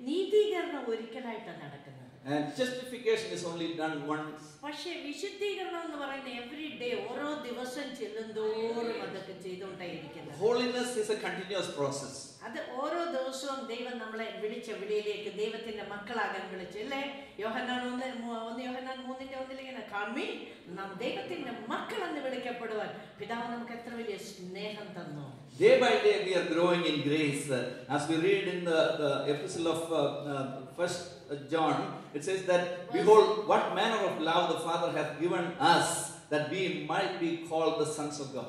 നീതീകരണം ഒരിക്കലായിട്ടാണ് നടക്കുന്നത്. And justification is only done once. പക്ഷേ വിശുദ്ധീകരണം എന്ന് പറയുന്ന എവറി ഡേ ഓരോ ദിവസം ചെല്ലുന്തോറും അതൊക്കെ ചെയ്തുകൊണ്ടേയിരിക്കുന്നത് Holiness is a continuous process. അത് ഓരോ ദിവസവും ദൈവം നമ്മളെ വിളിച്ച വിളിയിലേക്ക് ദൈവത്തിന്റെ മക്കളാകാൻ വിളിച്ചു അല്ലേ യോഹന്നാൻ ഒന്ന് മൂ- ഒന്ന് യോഹന്നാൻ മൂന്നിന്റെ ഒന്നിലിങ്ങനെ കാമി നാം ദൈവത്തിന്റെ മക്കൾ എന്ന് വിളിക്കപ്പെടുവാൻ പിതാവ് നമുക്ക് എത്ര വലിയ സ്നേഹം തന്നു Day by day, we are growing in grace. Uh, As we read in the, the epistle of uh, uh, First John, it says that, Behold, what manner of love the Father hath given us, that we might be called the sons of God.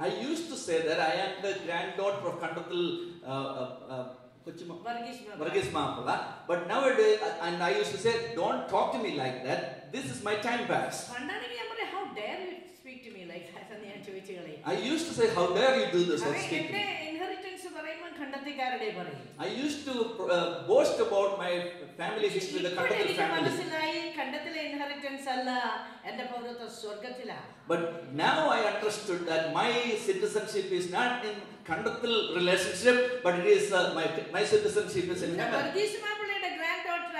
I used to say that I am the granddaughter of Kandathil uh, uh, But nowadays, and I used to say, don't talk to me like that. This is my time pass. How dare you speak to me like that? I used to say, how dare you do this such speaking. പറയുമ്പോൾ കണ്ടത്തിക്കാരുടെ പറയും I used to uh, boast about my family history, the ഇപ്പോൾ Kandathil എനിക്ക് family. മനസ്സിലായി കണ്ടത്തിലെ inheritance അല്ല എന്റെ പൗരത്വം സ്വർഗത്തിലാ But now I understood that my citizenship is not in Kandathil relationship, but it is uh, my my citizenship is in ഇവിടെ heaven.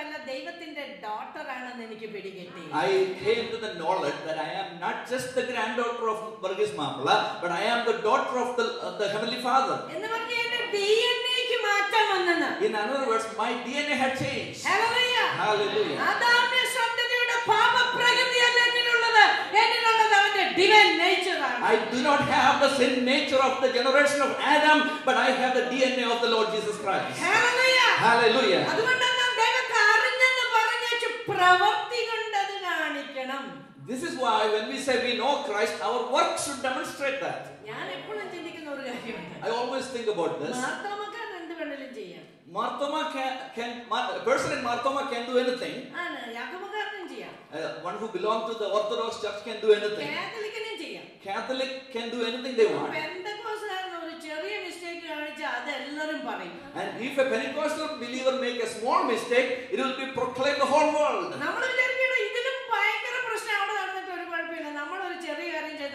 Varghese മാപ്പിളയുടെ grand daughter ദൈവത്തിന്റെ daughter ആണെന്ന് എനിക്ക് പിടികിട്ടി I came to the knowledge that I am not just the granddaughter of Varghese Mapala, but I am the daughter of the, of the Heavenly Father. എന്ന് പറഞ്ഞ എന്റെ D N എക്ക് മാറ്റം വന്നെന്ന് In other words, my DNA had changed. Hallelujah. Hallelujah. ആദാമ്യ സന്തതിയുടെ പാപപ്രകൃതിയല്ല എന്നിലുള്ളത് എന്നിലുള്ളത് അവന്റെ divine നേച്ചറാണ് I do not have the sin nature of the generation of Adam, but I have the DNA of the Lord Jesus Christ. Hallelujah. Hallelujah. അതുകൊണ്ടാണ് This is why when we say we know Christ, our work should demonstrate that. I always think about this. Marthoma can, can a person in Marthoma can do anything. Uh, one who belongs to the Orthodox Church can do anything. Catholic can do anything they want. And if a Pentecostal believer make a small mistake, it will be proclaimed the whole world.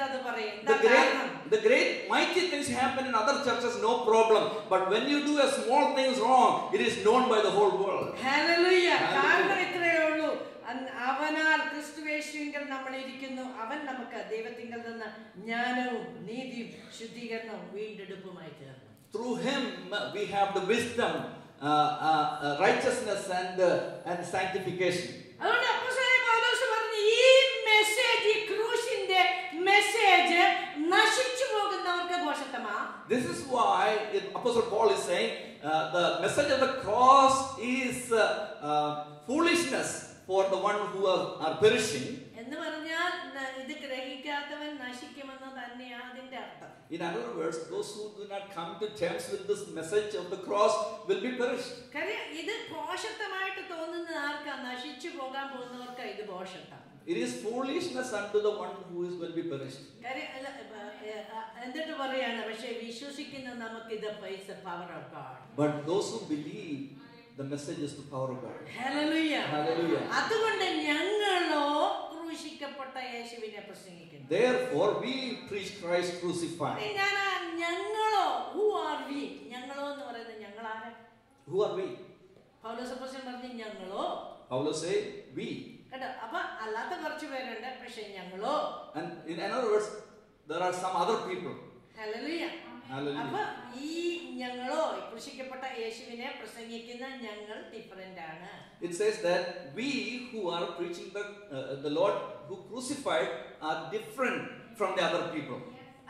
അത് പറയും എന്താ The great, കാരണം the great mighty things happen in other churches, no problem. But when you do a small things wrong, it is known by the whole world. Hallelujah. Hallelujah. കാരണം ഇത്രയേ ഉള്ളൂ അൻ- അവനാൽ ക്രിസ്തുവേശുവിങ്കൽ നമ്മൾ ഇരിക്കുന്നു അവൻ നമുക്ക് ദൈവത്തിങ്കൽ നിന്ന് ജ്ഞാനവും നീതിയും ശുദ്ധീകരണവും വീണ്ടെടുപ്പുമായി തീർന്നു Through him, uh, we have the wisdom, uh, uh, uh, righteousness, and, uh, and sanctification. അതുകൊണ്ട് അപ്പോസ്തലനായ പൗലോസ് പറഞ്ഞു ഈ മെസ്സേജ് ഈ ക്രൂശിന്റെ മെസ്സേജ് നശിച്ചു പോകുന്നവർക്ക് ഘോഷത്തമാ This is why it- Apostle Paul is saying uh, the message of the cross is uh, uh, foolishness for the one who are, are perishing. എന്ന് പറഞ്ഞാൽ ഇത് ഗ്രഹിക്കാത്തവൻ നശിക്കുമെന്ന് തന്നെയാണ് അതിന്റെ അർത്ഥം In other words, those who do not come to terms with this message of the cross will be perished. kare ഇത് ഭോഷത്വമായിട്ട് തോന്നുന്ന ആർക്കാ നശിച്ചു പോകാൻ പോകുന്നവർക്കാ ഇത് ഭോഷത്വം it is foolishness under the one who is will be perished എന്നിട്ട് പറയാണ്? പക്ഷേ വിശ്വസിക്കുന്ന നമുക്ക് ഇത് പൈസ power of God but those who believe the message is the power of God hallelujah hallelujah അതുകൊണ്ട് ഞങ്ങളോ ക്രൂശിക്കപ്പെട്ട യേശുവിനെ പ്രസംഗിക്കുന്നു. Therefore we preach Christ crucified ഞാൻ ഞങ്ങളോ who ആർ വി ഞങ്ങളോ എന്ന് പറയുന്നത് ഞങ്ങൾ ആരാ who ആർ വി പൗലോസ് അപ്പോസ്തലൻ പറഞ്ഞു ഞങ്ങളോ പൗലോസ് we. കേട്ടോ അപ്പൊ അല്ലാത്ത കുറച്ച് പേരുണ്ട്. പക്ഷെ ഞങ്ങളോ? And in other words, there are some other people. Hallelujah. Hallelujah. അപ്പൊ ഈ ഞങ്ങളോ കൃഷിക്കപ്പെട്ട യേശുവിനെ പ്രസംഗിക്കുന്ന ഞങ്ങൾ ഡിഫറെന്റ് ആണ്. It says that we who are preaching the, uh, the Lord who crucified are different from the other people.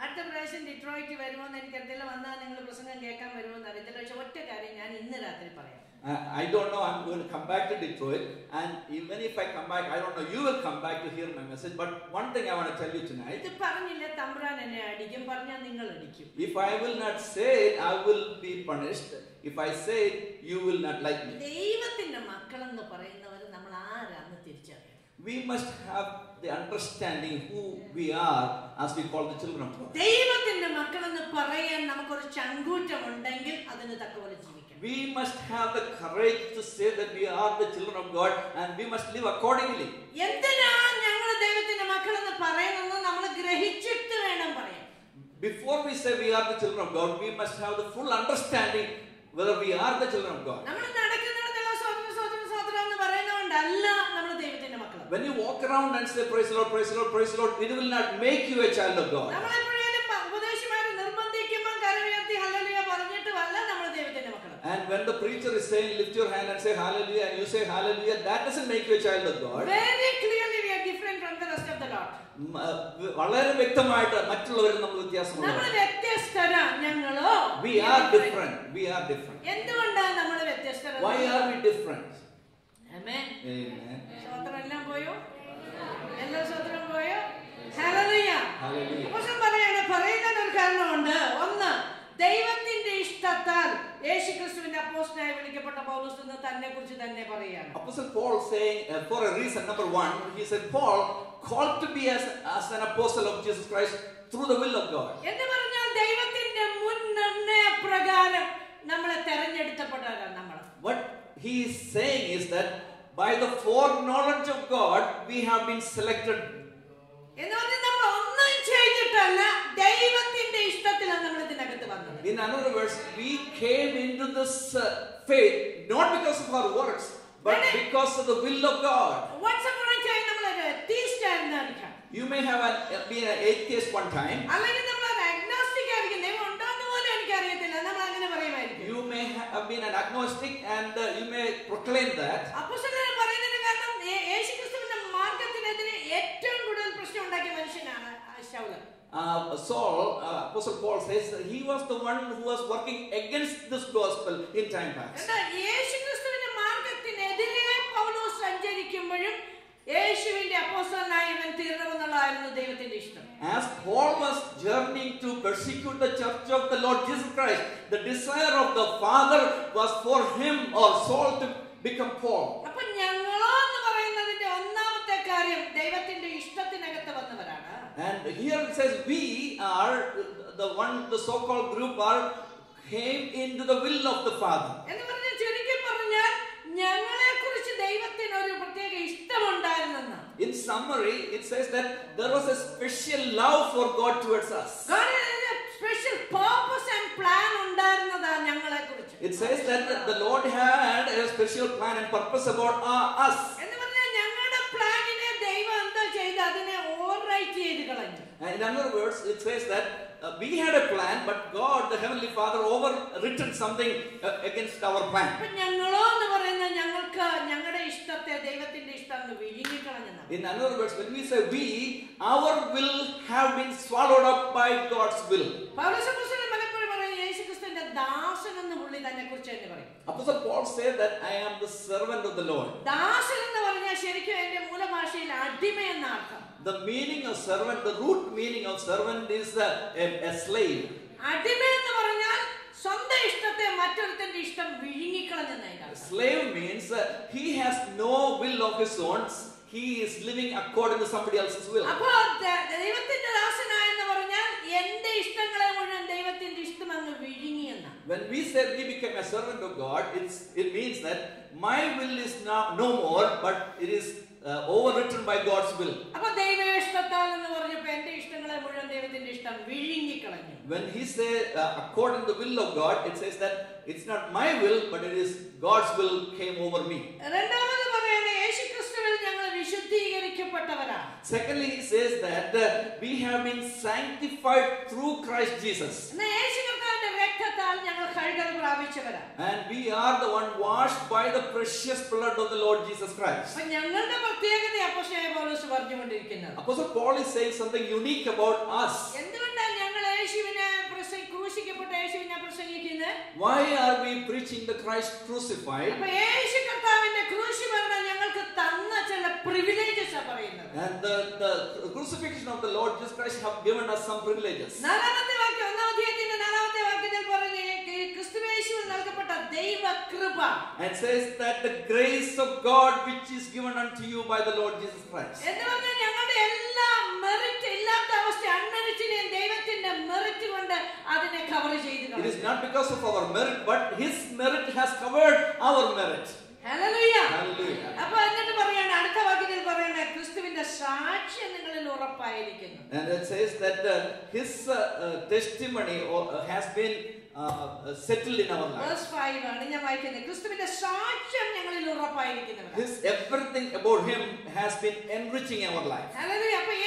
അടുത്ത പ്രാവശ്യം Detroit വരുമോ എന്ന് എനിക്ക് എന്തെങ്കിലും വന്നാൽ നിങ്ങൾ പ്രസംഗം കേൾക്കാൻ വരുമോ എന്ന് അറിയത്തില്ല. പക്ഷെ ഒറ്റ കാര്യം ഞാൻ ഇന്ന് രാത്രി പറയാം. I don't know, I'm going to come back to Detroit, and even if I come back, I don't know, you will come back to hear my message. But one thing I want to tell you tonight if I will not say it, I will be punished. If I say it, you will not like me. We must have the understanding who we are as we call the children of God. ദൈവത്തിന്റെ മക്കളെന്ന് പറയാൻ നമുക്കൊരു ചങ്കൂറ്റം ഉണ്ടെങ്കിൽ അതിന് തക്കപോലെ ജീവിക്കണം we must have the courage to say that we are the children of God and we must live accordingly. Before we say we are the children of God, we must have the full understanding whether we are the children of God. When you walk around and say praise the Lord, praise the Lord, praise the Lord, it will not make you a child of God. And when the preacher is saying lift your hand and say hallelujah and you say hallelujah, that doesn't make you a child of God. Very clearly we are different from the rest of the lot. വളരെ വ്യക്തമായിട്ട് മറ്റുള്ളവരിൽ നമ്മൾ നമ്മൾ വ്യത്യാസമുള്ളവർ വ്യത്യസ്തരാ ഞങ്ങളോ We are different. We are different. എന്തുകൊണ്ടാണ് നമ്മൾ വ്യത്യസ്തര Why are we different? Amen. Amen. സ്വതന്ത്രം എല്ലാം പോയോ എല്ലാ സ്വതന്ത്രം പോയോ ഹല്ലേലൂയ Hallelujah. അപ്പോസ്തലൻ പറയാണ് പറയുന്നതിന് ഒരു കാരണമുണ്ട് ഒന്ന് ദൈവത്തിന്റെ ഇഷ്ടത്താൽ യേശുക്രിസ്തുവിന്റെ അപ്പോസ്തലനായി വിളിക്കപ്പെട്ട പൗലോസ് എന്ന് തന്നെ കുറിച്ച് തന്നെ പറയാണ് Apostle Paul saying uh, for a reason, number one, he said, Paul called to be as, as an apostle of Jesus Christ through the will of God. എന്ന് പറഞ്ഞാൽ ദൈവത്തിന്റെ മുൻ നിർണയ പ്രകാരം നമ്മളെ തെരഞ്ഞെടുത്തപ്പെട്ടവരാണ് നമ്മൾ What he is saying is that by the foreknowledge of God, we have been selected. എന്ന് പറഞ്ഞാൽ നമ്മൾ ഒന്നും ചെയ്തിട്ടല്ല ദൈവത്തിന്റെ ഇഷ്ടത്തിലാണ് നമ്മൾ ഇതിനകത്ത് വന്നത് In other words, we came into this uh, faith not because of our works, but because of the will of God. once upon a time നമ്മളൊരു theist ആയിരുന്നായിരിക്കാം. You may have an, been an atheist one time. അല്ലെങ്കിൽ നമ്മളൊരു agnostic ആയിരിക്കും. ദൈവം ഉണ്ടോന്ന് പോലും എനിക്കറിയത്തില്ല. നമ്മൾ അങ്ങനെ പറയുമായിരിക്കും. You may have been an agnostic and uh, you may proclaim that. അപ്പോസ്തലൻ പറയുന്നതിന് കാരണം യേശുക്രിസ്തു മാർഗത്തിനെതിരെ ഏറ്റവും കൂടുതൽ പ്രശ്നം ഉണ്ടാക്കിയ മനുഷ്യനാണ് ശൗലൻ. Uh, Saul, uh, Apostle Paul says that he was the one who was working against this gospel in time past. As Paul was journeying to persecute the church of the Lord Jesus Christ, the desire of the Father was for him or Saul to become Paul. here it says, we are the one, the so called group are came into the will of the Father. എന്ന് പറഞ്ഞാൽ ചുരുക്കി പറഞ്ഞാൽ ഞങ്ങളെ കുറിച്ച് ദൈവത്തിന് ഒരു പ്രത്യേക ഇഷ്ടമുണ്ടായിരുന്നെന്ന് In summary, it says that there was a special love for God towards us. Special purpose and plan ഉണ്ടായിരുന്നതാ ഞങ്ങളെ കുറിച്ച് It says that the Lord had a special plan and purpose about uh, us. എന്ന് പറഞ്ഞാൽ ഞങ്ങളുടെ പ്ലാനിനെ ദൈവം എന്താ ചെയ്ത് അതിനെ overwrite ചെയ്ത് കളഞ്ഞു And in other words, it says that uh, we had a plan, but God, the Heavenly Father, overwritten something uh, against our plan. അപ്പൊ ഞങ്ങളോ എന്ന് പറയുന്ന ഞങ്ങൾക്ക് ഞങ്ങളുടെ ഇഷ്ടത്തെ ദൈവത്തിന്റെ ഇഷ്ടം അങ്ങ് വിഴുങ്ങിക്കളഞ്ഞെന്നാണ് In other words, when we say we, our will have been swallowed up by God's will. പൗരസപുസ്തകം പലപ്പോഴും പറയും യേശുക്രിസ്തുവിന്റെ ദാസൻ എന്ന് പുള്ളി തന്നെ കുറിച്ച് തന്നെ പറയും Apostle Paul said that I am the servant of the Lord. ദാസൻ എന്ന് പറഞ്ഞാൽ ശരിക്കും എന്റെ മൂലഭാഷയിൽ അടിമ എന്ന അർത്ഥം The meaning of servant, the root meaning of servant is uh, a, a slave. അടിമ എന്ന് പറഞ്ഞാൽ സ്വന്തം ഇഷ്ടത്തെ മറ്റൊരുത്തന്റെ ഇഷ്ടം വിഴുങ്ങിക്കളഞ്ഞെന്നായിട്ടാണ് Slave means uh, he has no will of his own. He is living according to somebody else's will. അപ്പൊ the- ദൈവത്തിന്റെ ദാസനായെന്ന് പറഞ്ഞാൽ എന്റെ ഇഷ്ടങ്ങളെ മുഴുവൻ ദൈവത്തിന്റെ ഇഷ്ടം അങ്ങ് വിഴുങ്ങി എന്നാണ് When we say we became a servant of God, it's, it means that my will is now no more, but it is uh, overwritten by God's will. അപ്പൊ ദൈവ ഇഷ്ടത്താൽ എന്ന് പറഞ്ഞപ്പോ എന്റെ ഇഷ്ടങ്ങളെ മുഴുവൻ ദൈവത്തിന്റെ ഇഷ്ടം വിഴുങ്ങിക്കളഞ്ഞു when he says, uh, according the will of God, it says that it's not my will, but it is God's will came over me. Secondly, he says that uh, we have been sanctified through Christ Jesus. And we are the one washed by the precious blood of the Lord Jesus Christ. Apostle Paul is saying something unique about us. Why are we preaching the Christ crucified? And the, the crucifixion of the Lord Jesus Christ have given us some privileges. And says that the grace of God which is given unto you by the Lord Jesus Christ. Not because of our merit, but His merit has covered our merit. Hallelujah. അപ്പൊ എന്നിട്ട് പറയാണ് അടുത്ത വാക്യത്തിൽ പറയണ ക്രിസ്തുവിന്റെ സാക്ഷ്യം നിങ്ങളിൽ ഉറപ്പായിരിക്കുന്നു And it says that uh, His uh, uh, testimony uh, has been uh, uh, settled in our life. Verse five ആണ് ഞാൻ വായിക്കുന്നത് ക്രിസ്തുവിന്റെ സാക്ഷ്യം ഞങ്ങളിൽ ഉറപ്പായിരിക്കുന്നവരാണ് His everything about Him has been enriching our life. Hallelujah. Calvary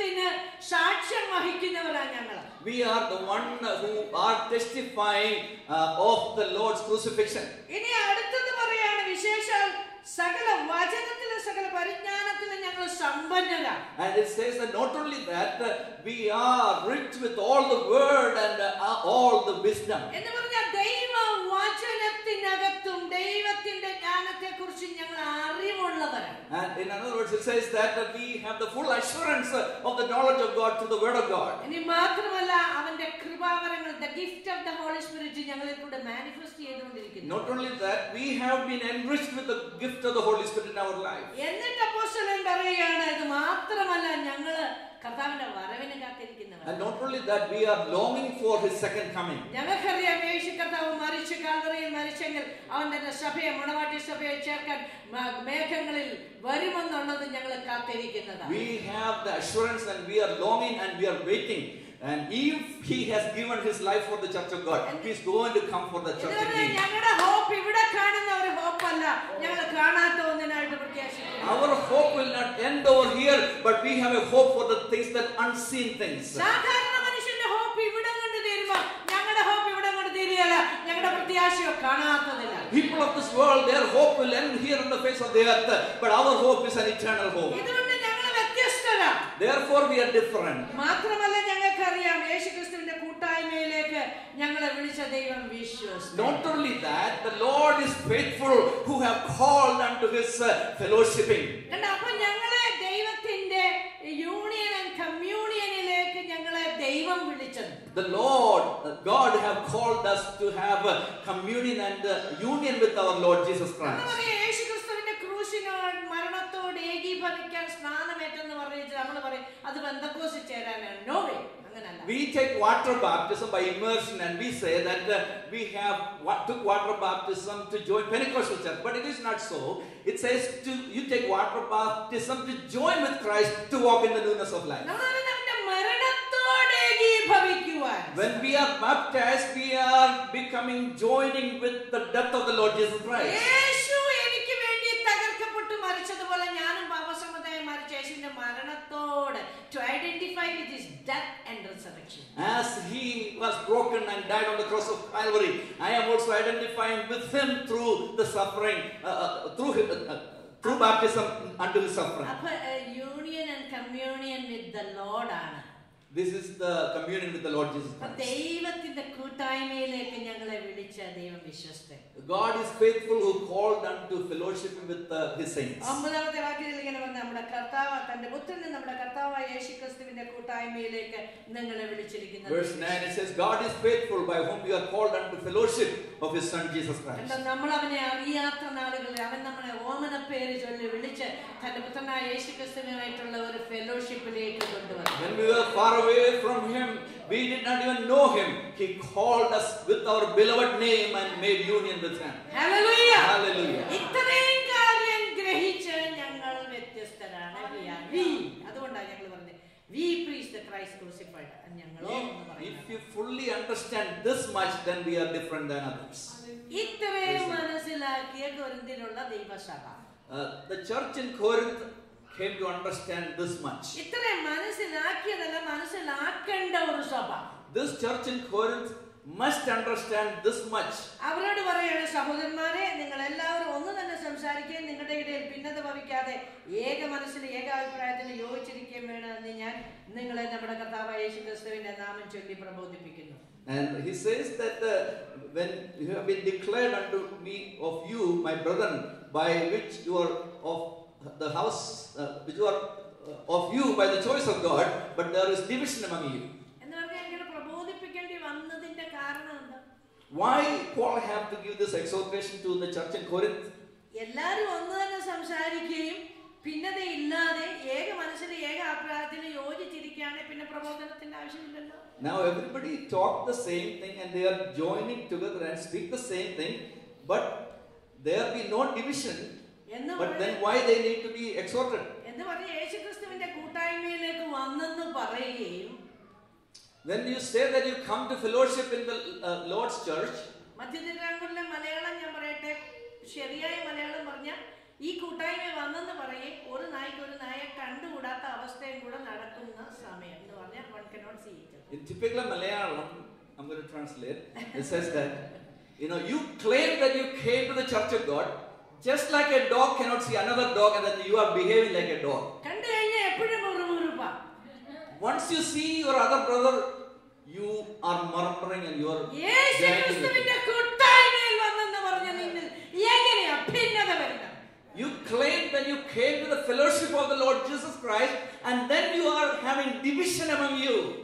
മരണത്തിന് സാക്ഷ്യം വഹിക്കുന്നവരാണ് ഞങ്ങൾ We are the one who are testifying uh, of the Lord's crucifixion. ഇനി അടുത്തത് പറയാണ് വിശേഷാൽ സകല വചനത്തിലും സകല പരിജ്ഞാനത്തിലും ഞങ്ങൾ സമ്പന്നരാണ് And it says that not only that, uh, we are rich with all the word and uh, all the wisdom. എന്ന് പറഞ്ഞാൽ ദൈവ വചനത്തിനകത്തും ദൈവത്തിന്റെ ജ്ഞാനത്തെ കുറിച്ച് ഞങ്ങൾ അറിവുള്ളവരാണ് And in other words, it says that uh, we have the full assurance uh, of the knowledge of God through the word of God. ഇനി മാത്രമല്ല അവന്റെ കൃപാവരങ്ങൾ the gift of the holy spirit ഞങ്ങളിൽ കൂടെ മാനിഫെസ്റ്റ് ചെയ്തുകൊണ്ടിരിക്കുന്നു Not only that, we have been enriched with the gift of the Holy Spirit in our life. എന്നിട്ട് അപ്പോസ്തലൻ പറയുകയാണ് ഇത് മാത്രമല്ല ഞങ്ങള് കർത്താവിന്റെ വരവിന് കാത്തിരിക്കുന്നവർ And not only that, we are longing for His second coming. ഞങ്ങൾക്കറിയാം യേശു കർത്താവ് മരിച്ചു കാൽവറിയിൽ മരിച്ചെങ്കിൽ അവൻ തന്റെ സഭയെ മണവാട്ടി സഭയെ ചേർക്കാൻ മ- മേഘങ്ങളിൽ വരുമെന്നുള്ളത് ഞങ്ങൾ കാത്തിരിക്കുന്നതാണ് We have the assurance and we are longing and we are waiting And if he has given his life for the church of God, and he's going to come for the church again. Our hope will not end over here, but we have a hope for the things that unseen things. People of this world, their hope will end here on the face of the earth, but our hope is an eternal hope. ഇതുകൊണ്ട് ഞങ്ങൾ വ്യത്യസ്തരാ Therefore, we are different. മാത്രമല്ല ഞങ്ങൾക്കറിയാം യേശുക്രിസ്തുവിന്റെ കൂട്ടായ്മയിലേക്ക് ഞങ്ങളെ വിളിച്ച ദൈവം വിശ്വസ്ത Not only that, the Lord is faithful who have called unto his uh, fellowshipping. കണ്ടോ? അപ്പൊ ഞങ്ങളെ ദൈവത്തിന്റെ യൂണിയൻ ആൻഡ് കമ്മ്യൂണിയനിലേക്ക് ഞങ്ങളെ ദൈവം വിളിച്ചത് The Lord, uh, God have called us to have uh, communion and uh, union with our Lord Jesus എന്ന് Christ. we take water baptism by immersion and we say that uh, we have what, took water baptism to join Pentecostal church. But it is not so. It says to, you take water baptism to join with Christ to walk in the newness of life. When we are baptized, we are becoming joining with the death of the Lord Jesus Christ. മരണത്തോട് to identify with his death and resurrection As he was broken and died on the cross of Calvary, I am also identifying with him through the suffering, uh, uh, through his, uh, uh, through baptism unto his suffering. അപ്പൊ union and communion with the load ആണ് This is the communion with the Lord Jesus Christ. ദൈവത്തിന്റെ കൂട്ടായ്മയിലേക്ക് ഞങ്ങളെ വിളിച്ച ദൈവം വിശ്വസ്തൻ God is faithful who called unto fellowship with uh, his saints. ഒമ്പതാമത്തെ വാക്യത്തിൽ ഇങ്ങനെ വന്ന് നമ്മുടെ കർത്താവ് തന്റെ പുത്രനും നമ്മുടെ കർത്താവായ യേശു ക്രിസ്തുവിന്റെ കൂട്ടായ്മയിലേക്ക് നിങ്ങളെ വിളിച്ചിരിക്കുന്നത് Verse 9 it says, God is faithful by whom you are called unto fellowship of his son Jesus Christ. എന്താ നമ്മൾ അവനെ അറിയാത്ത നാളുകളിൽ അവൻ നമ്മളെ ഓമന പേര് ചൊല്ലി വിളിച്ച് തന്റെ പുത്രനായ യേശു ക്രിസ്തുവിനായിട്ടുള്ള ഒരു ഫെലോഷിപ്പിലേക്ക് കൊണ്ടുവന്നു When we were far away from him, we did not even know him. He called us with our beloved name and made union with him. Hallelujah! Hallelujah. ഇത്രയും കാര്യം ഗ്രഹിച്ച് ഞങ്ങൾ വ്യത്യസ്തരാണ് We are we. അതുകൊണ്ടാണ് ഞങ്ങൾ പറഞ്ഞത് വി പ്രീസ് ദ ക്രൈസ്റ്റ് ക്രൂസിഫൈഡ് ഞങ്ങളോ എന്ന് If, if പറയുന്നത് you fully understand this much, then we are different than others. ഇത്രയും മനസ്സിലാക്കിയ കൊരിന്തിലുള്ള ദൈവസഭ Uh, the church in Corinth came to understand this much. ഇത്രേ മനസ്സിലാക്കിയതല്ല മനസ്സിലാക്കേണ്ട ഒരു സഭ This church in Corinth must understand this much. അവരോട് പറയാണ് സഹോദരന്മാരെ നിങ്ങൾ എല്ലാവരും ഒന്ന് തന്നെ സംസാരിക്കുകയും നിങ്ങളുടെ ഇടയിൽ ഭിന്നത ഭവിക്കാതെ ഏക മനസ്സിൽ ഏകാഭിപ്രായത്തിൽ യോജിച്ചിരിക്കുകയും വേണമെന്ന് ഞാൻ നിങ്ങളെ നമ്മുടെ കർത്താവായ യേശു ക്രിസ്തുവിന്റെ നാമം ചൊല്ലി പ്രബോധിപ്പിക്കുന്നു And he says that uh, when you have been declared unto me of you, my brethren, by which you are of the house, uh, which you are uh, of you by the choice of God, but there is division among you. എന്ന് പറഞ്ഞാൽ ഇങ്ങനെ പ്രബോധിപ്പിക്കേണ്ടി വന്നതിന്റെ കാരണം എന്താ Why Paul have to give this exhortation to the church in Corinth? എല്ലാരും ഒന്ന് തന്നെ സംസാരിക്കുകയും ഭിന്നതയില്ലാതെ ഏക മനസ്സിൽ ഏക അഭിപ്രായത്തിൽ യോജിച്ചിരിക്കുകയാണെങ്കിൽ പിന്നെ പ്രബോധനത്തിന്റെ ആവശ്യമില്ലല്ലോ Now everybody talk the same thing and they are joining together and speak the same thing, but there be no division. But then why they need to be exhorted? എന്ന് പറഞ്ഞ് യേശുക്രിസ്തുവിന്റെ കൂട്ടായ്മയിലേക്ക് വന്നെന്ന് പറയുകയും When you say that you come to fellowship in the uh, Lord's church, മധ്യതിരാങ്കൂറിലെ Malayalam ഞാൻ പറയട്ടെ ശരിയായ മലയാളം പറഞ്ഞാൽ ഈ കൂട്ടായ്മ വന്നെന്ന് പറയേ ഒരു നായ്ക്ക് ഒരു നായെ കണ്ടുകൂടാത്ത അവസ്ഥയും കൂടെ നടക്കുന്ന സമയം എന്ന് പറഞ്ഞാൽ one cannot see it in typical Malayalam, I'm going to translate, it says that, you know, you claim that you came to the church of God, Just like a dog cannot see another dog and then you are behaving like a dog. Once you see your other brother, you are murmuring and you are. You claim that you came to the fellowship of the Lord Jesus Christ and then you are having division among you.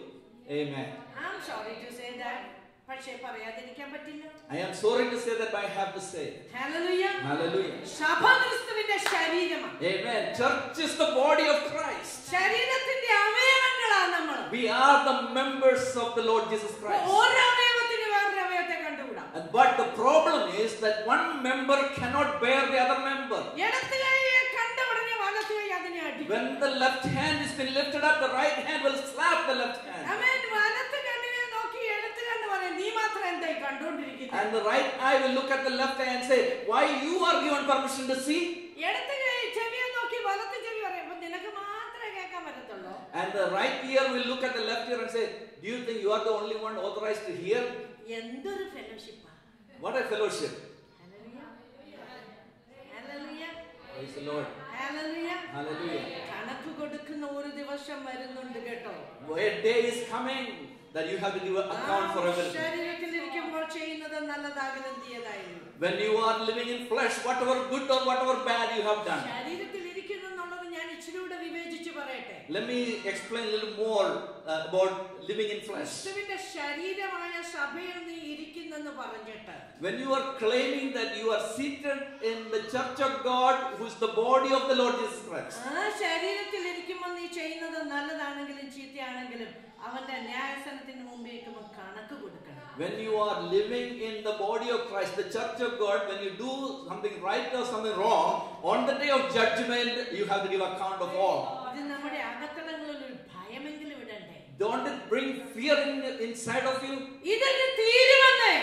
Amen. I'm sorry to say that. പക്ഷേ പറയാതിരിക്കാൻ പറ്റില്ല I am sorry to say that I have to say. Hallelujah Hallelujah. സഭ ക്രിസ്തുവിന്റെ ശരീരമാണ് Amen. Church is the body of Christ. ശരീരത്തിന്റെ അവയവങ്ങളാണ് നമ്മൾ We are the members of the Lord Jesus Christ. ഒരു അവയവത്തിന് വേറൊരു അവയവത്തെ കണ്ടുകൂടാ And- But the problem is that one member cannot bear the other member. ഇടത്ത് കൈയെ കണ്ട ഉടനെ വലത്ത് കൈ അതിനെ അടിക്കും When the left hand is been lifted up, the right hand will slap the left hand. അവൻ വല കണ്ടോണ്ടിരിക്കുന്നത് And the right eye will look at the left eye and say, Why you are given permission to see? ഇടത്ത് കൈ- ചെവിയെ നോക്കി വലത്ത് ചെവി പറയും അപ്പൊ നിനക്ക് മാത്രമേ കേൾക്കാൻ പറ്റത്തുള്ളൂ And the right ear will look at the left ear and say, Do you think you are the only one authorized to hear? എന്തൊരു ഫെലോഷിപ്പാ What a fellowship. Praise the Lord. Hallelujah. കണക്ക് കൊടുക്കുന്ന ഒരു ദിവസം വരുന്നുണ്ട് കേട്ടോ A day is coming That you have to give an account for everything. ശരീരത്തിലിരിക്കുമ്പോൾ ചെയ്യുന്നത് നല്ലതാകലും തീയതായിരുന്നു When you are living in flesh, whatever good or whatever bad you have done. ശരീരത്തിലിരിക്കുന്നു എന്നുള്ളത് ഞാൻ ഇച്ചിരി കൂടെ വിവേചിച്ച് പറയട്ടെ Let me explain a little more uh, about living in flesh. ക്രിസ്തുവിന്റെ ശരീരമായ സഭയിൽ നീ ഇരിക്കുന്നെന്ന് പറഞ്ഞിട്ട് When you are claiming that you are seated in the church of God, who is the body of the Lord Jesus Christ, ആ ശരീരത്തിൽ ഇരിക്കുമ്പോൾ നീ ചെയ്യുന്നത് നല്ലതാണെങ്കിലും ചീത്തയാണെങ്കിലും അവന്റെ ന്യായസനത്തിന് മുമ്പേ നിൽക്കുമ്പോൾ കണക്ക് കൊടുക്കണം when you are living in the body of Christ, the church of God, when you do something right or something wrong, on the day of judgment, you have to give account of all. ഇത് നമ്മുടെ അകത്തളങ്ങളിൽ ഒരു ഭയമെങ്കിലും ഇടണ്ടേ Don't it bring fear in, inside of you? ഇതൊരു തീരുമെന്നേ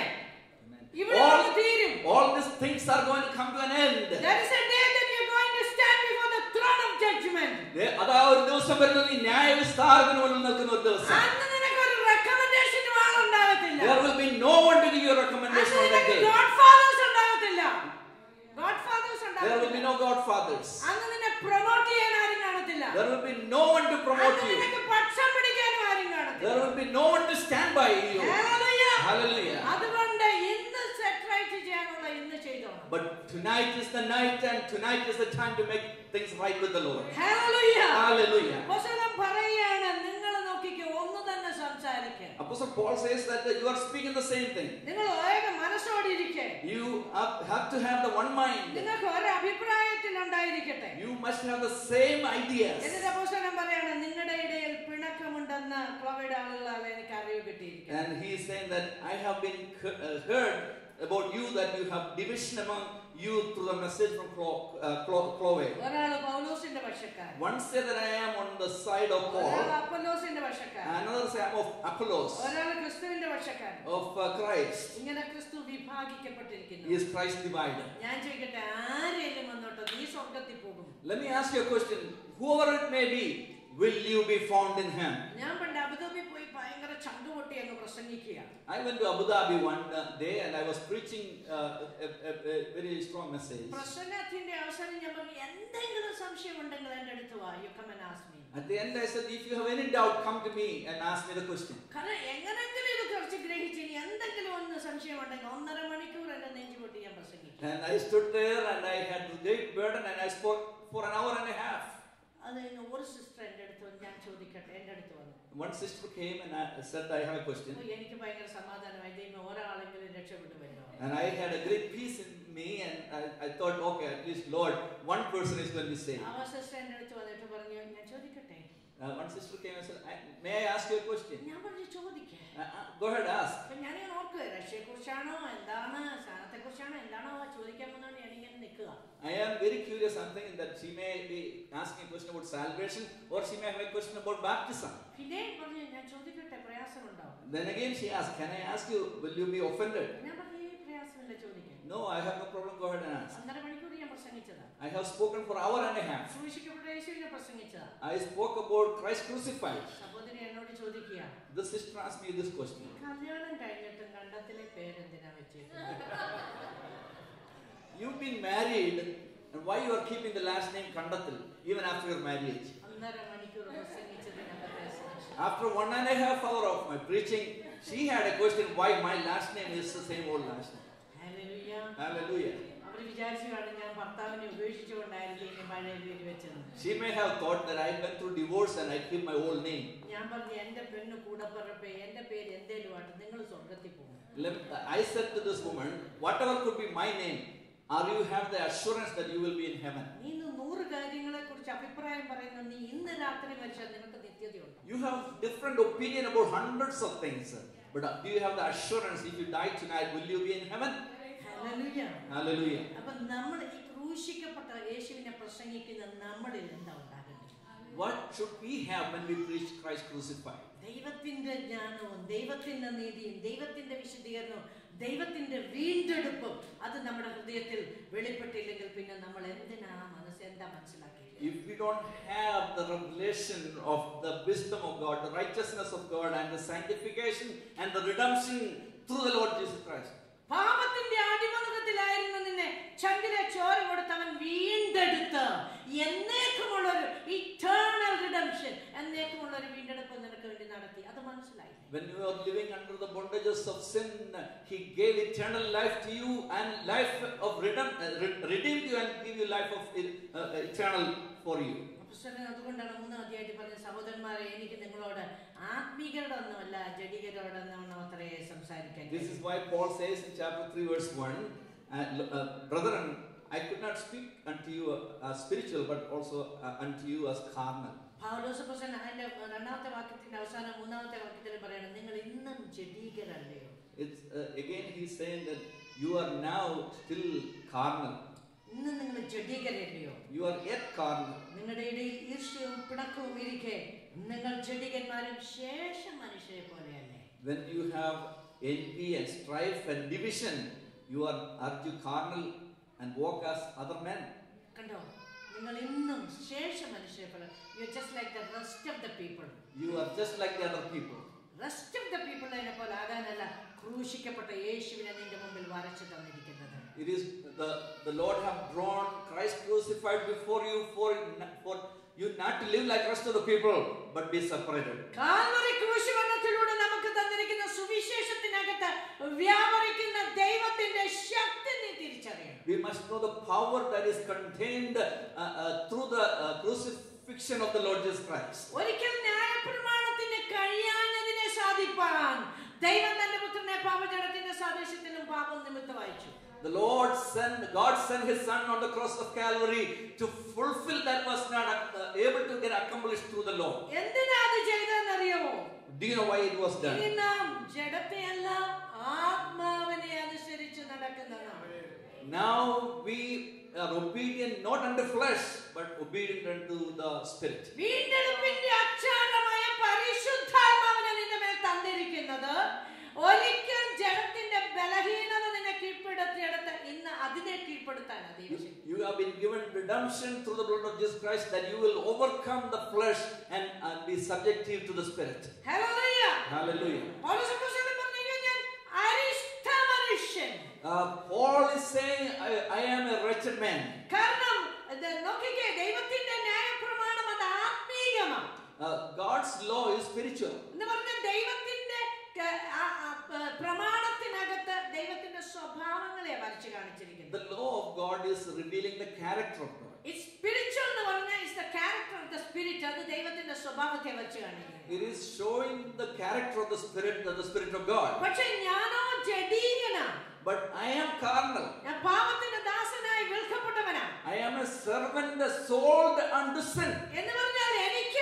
ഇവിടെ All, ഒന്ന് തീരും all these things are going to come to an end. There is a day judgment. അതാ ഒരു ദിവസം വരുന്നത് ഈ ന്യായവിസ്താരത്തിന് മുന്നിൽ നിൽക്കുന്ന ഒരു ദിവസം അന്ന് നിനക്ക് ഒരു റെക്കമെൻഡേഷനും ആളുണ്ടാകത്തില്ല There will be no one to give you a recommendation on that day. Godfathers ഉണ്ടാകത്തില്ല godfathers There will be no godfathers. അന്ന് നിന്നെ പ്രൊമോട്ട് ചെയ്യാൻ ആരും കാണത്തില്ല There will be no one to promote you. നിനക്ക് പക്ഷം പിടിക്കാൻ ആരും There will be no one to stand by you. Hallelujah. Hallelujah. അതുകൊണ്ട് But tonight is the night and tonight is the time to make things right with the Lord. Hallelujah. Hallelujah. Apostle Paul says that you are speaking the same thing. You have to have the one mind. You must have the same ideas. And he is saying that I have been uh, heard about you that you have division among you through the message from uh, Chloe. the Chloe. One said that I am on the side of Paul. Another said I'm of Apollos. Of uh, Christ. Is Christ divided? Let me ask you a question. Whoever it may be, will you be found in him? ഞാൻ പണ്ട് Abu Dhabi പോയി ഭയങ്കര ചങ്കുപൊട്ടി അങ്ങ് പ്രസംഗിക്കുക I went to Abu Dhabi one uh, day and I was preaching uh, a, a, a very strong message. പ്രസംഗത്തിന്റെ അവസരം ഞാൻ പറഞ്ഞു എന്തെങ്കിലും സംശയം ഉണ്ടെങ്കിൽ എന്റെ അടുത്ത് വാ you come and ask me At the end, I said, if you have any doubt, come to me and ask me the question. കാരണം എങ്ങനെങ്കിലും ഇത് കുറച്ച് ഗ്രഹിച്ച് ഇനി എന്തെങ്കിലും ഒന്ന് സംശയം ഉണ്ടെങ്കിൽ ഒന്നര മണിക്കൂർ എന്റെ നെഞ്ചു പൊട്ടി ഞാൻ പ്രസംഗിക്കും And I stood there and I had the great burden and I spoke for an hour and a half. One sister came and said, I have a question. And I had a great peace in me, and I, I thought, okay, at least Lord, one person is going to be saved. ആ sister എന്റെ അടുത്ത് വന്നിട്ട് പറഞ്ഞു ഞാൻ ചോദിക്കട്ടെ Uh, one sister came and said, I, may I ask you a question? ഞാൻ പറഞ്ഞു ചോദിക്കേ Uh, uh, go ahead, ask. അപ്പൊ ഞാനിങ്ങനെ ഓർക്കുക രക്ഷയെ കുറിച്ചാണോ എന്താണ് സ്ഥാനത്തെ കുറിച്ചാണോ എന്താണോ ചോദിക്കാൻ വന്നാണ് ഞാനിങ്ങനെ നിൽക്കുക I am very curious. I'm thinking that she may be asking a question about salvation or she may have a question about baptism. പിന്നെ പറഞ്ഞു ഞാൻ ചോദിക്കട്ടെ പ്രയാസമുണ്ടോ Then again she asked, Can I ask you, will you be offended? ഞാൻ പറഞ്ഞു ഈ പ്രയാസമില്ല ചോദിക്കാൻ No, I have no problem. Go ahead and ask. I have spoken for hour and a half. I spoke about Christ crucified. The sister asked me this question. You've been married and why you are keeping the last name Kandathil even after your marriage? After one and a half hour of my preaching, she had a question why my last name is the same old last name. Hallelujah. She may have thought that I went through divorce and I keep my old name. I said to this woman, whatever could be my name, are you have the assurance that you will be in heaven. You have different opinion about hundreds of things, but do you have the assurance if you die tonight, will you be in heaven? അപ്പൊ നമ്മൾ ഈ ക്രൂശിക്കപ്പെട്ട യേശുവിനെ പ്രസംഗിക്കുന്ന നമ്മളിൽ എന്താ ഉണ്ടാകുന്നത് What should we have when we preach Christ crucified? ദൈവത്തിന്റെ ജ്ഞാനവും ദൈവത്തിന്റെ നീതിയും ദൈവത്തിന്റെ വിശദീകരണവും ദൈവത്തിന്റെ വീണ്ടെടുപ്പും അത് നമ്മുടെ ഹൃദയത്തിൽ വെളിപ്പെട്ടില്ലെങ്കിൽ പിന്നെ നമ്മൾ എന്തിനാ മനസ്സ് എന്താ മനസ്സിലാക്കിയില്ല If we don't have the revelation of the wisdom of God, the righteousness of God, and the sanctification and the redemption through the Lord Jesus Christ, പാപത്തിന്റെ അടിമനുഖത്തിലായിരുന്നു നിന്നെ. ചങ്കിലെ ചോര കൊടുത്തവൻ വീണ്ടെടുത്ത്. എന്നേക്കുമുള്ള ഒരു ഇറ്റേണൽ റിഡംഷൻ എന്നേക്കുമുള്ള ഒരു വീണ്ടെടുപ്പ് നിനക്ക് വേണ്ടി നടത്തി. അത് മനസ്സിലായി when you are living under the bondages of sin, He gave eternal life to you and life of redeem, uh, re- redeemed you and give you life of uh, eternal for you. അപ്പോസ്തലൻ അതുകൊണ്ടാണ് മൂന്നാം അധ്യായത്തിൽ പറഞ്ഞ സഹോദരന്മാരെ എനിക്ക് നിങ്ങളോട് ആത്മീകരോടൊന്നുമല്ല ജഡികരോടൊന്നും അത്രേ സംസാരിക്കാൻ This is why Paul says in chapter 3, verse 1, uh, uh, Brethren, I could not speak unto you uh, as spiritual, but also uh, unto you as carnal. പൗലോസ് അപ്പോസ്തലൻ അതിന്റെ രണ്ടാമത്തെ വാക്യത്തിന്റെ അവസാനം മൂന്നാമത്തെ വാക്യത്തിൽ പറയണം നിങ്ങൾ ഇന്നും ജഡീകരല്ലയോ It's uh, again he's saying that you are now still carnal. ഇന്ന് നിങ്ങൾ ജഡീകരല്ലയോ You are yet carnal. നിങ്ങളുടെ ഇടയിൽ ഈർഷ്യവും പിണക്കവും ഇരിക്കെ നിങ്ങൾ ജഡികന്മാരും ശേഷ മനുഷ്യരെ പോലെയല്ലേ When you have envy and strife and division, you are are you carnal and walk as other men. കണ്ടോ നിങ്ങൾ ഇന്നും ശേഷ മനുഷ്യരെ പോലെ are just like the rest of the people You are just like the other people. Rest of the പീപ്പിളിനെ പോലെ ആകാനല്ല ക്രൂശിക്കപ്പെട്ട യേശുവിനെ നിന്റെ മുമ്പിൽ വരച്ചു തന്നിരിക്കുന്നത് It is the, the Lord have drawn Christ crucified before you for, for you not live like rest of the people but be separated Calvary ക്രൂശ് മരണത്തിലൂടെ നമുക്ക് തന്നിരിക്കുന്ന സുവിശേഷത്തിനകത്ത് വ്യാപരിക്കുന്ന ദൈവത്തിന്റെ ശക്തി നീ തിരിച്ചറിയണം. We must know the power that is contained through the crucifixion of the Lord Jesus Christ ഒരിക്കൽ ന്യായപ്രമാണത്തിന് കഴിയാഞ്ഞതിനെ സാധിപ്പാൻ ദൈവം തന്റെ പുത്രനെ പാപജടത്തിന്റെ സാദേശത്തിനും പാപം നിമിത്തം അയച്ചു. The Lord sent, God sent His Son on the cross of Calvary to fulfill that was not uh, able to get accomplished through the law. എന്തിനാ അത് ചെയ്തതെന്നറിയാമോ Do you know why it was ഇനി done? നാം ജഡത്തെയല്ല ആത്മാവിനെ അനുസരിച്ച് നടക്കുന്നതാണ് Now we are obedient not unto flesh, but obedient unto the Spirit. വീണ്ടെടുപ്പിന്റെ അച്ചാരമായ പരിശുദ്ധാത്മാവിനെ നിന്റെ മേൽ തന്നിരിക്കുന്നത് ഒരിക്കൽ ജഡത്തിന്റെ ബലഹീനത നിന്നെ കീഴ്പ്പെടുത്തിയെടുത്ത് ഇന്ന് അതിനെ കീഴ്പ്പെടുത്താനാണ് You, ദൈവശക്തി you have been given redemption through the blood of Jesus Christ that you will overcome the flesh and uh, be subjective to the Spirit. Hallelujah Hallelujah. പൗലോസ് അപ്പോസ്തലൻ പറഞ്ഞു ഞാൻ അരിഷ്ട മനുഷ്യൻ Uh, Paul is saying, I, I am a wretched man. കാരണം ഇത് നോക്കിക്കേ ദൈവത്തിന്റെ ന്യായപ്രമാണം അത് ആത്മീകമാണ് Uh, God's law is spiritual. എന്ന് പറഞ്ഞ ദൈവത്തിന്റെ ക- ആ- ആ പ- പ്രമാണത്തിനകത്ത് ദൈവത്തിന്റെ സ്വഭാവങ്ങളെ വരച്ചു കാണിച്ചിരിക്കുന്നു The law of God is revealing the character of God. It's spiritual എന്ന് പറഞ്ഞാൽ is the character of the spirit അത് ദൈവത്തിന്റെ സ്വഭാവത്തെ വരച്ചു കാണിക്കുന്നു It is showing the character of the Spirit, the, the Spirit of God. പക്ഷെ ഞാനോ ജഡീകനാണ് But I am carnal. ഞാൻ പാപത്തിന്റെ ദാസനായി വിൽക്കപ്പെട്ടവനാണ് I am a servant sold unto sin. എന്ന് പറഞ്ഞാൽ എനിക്ക്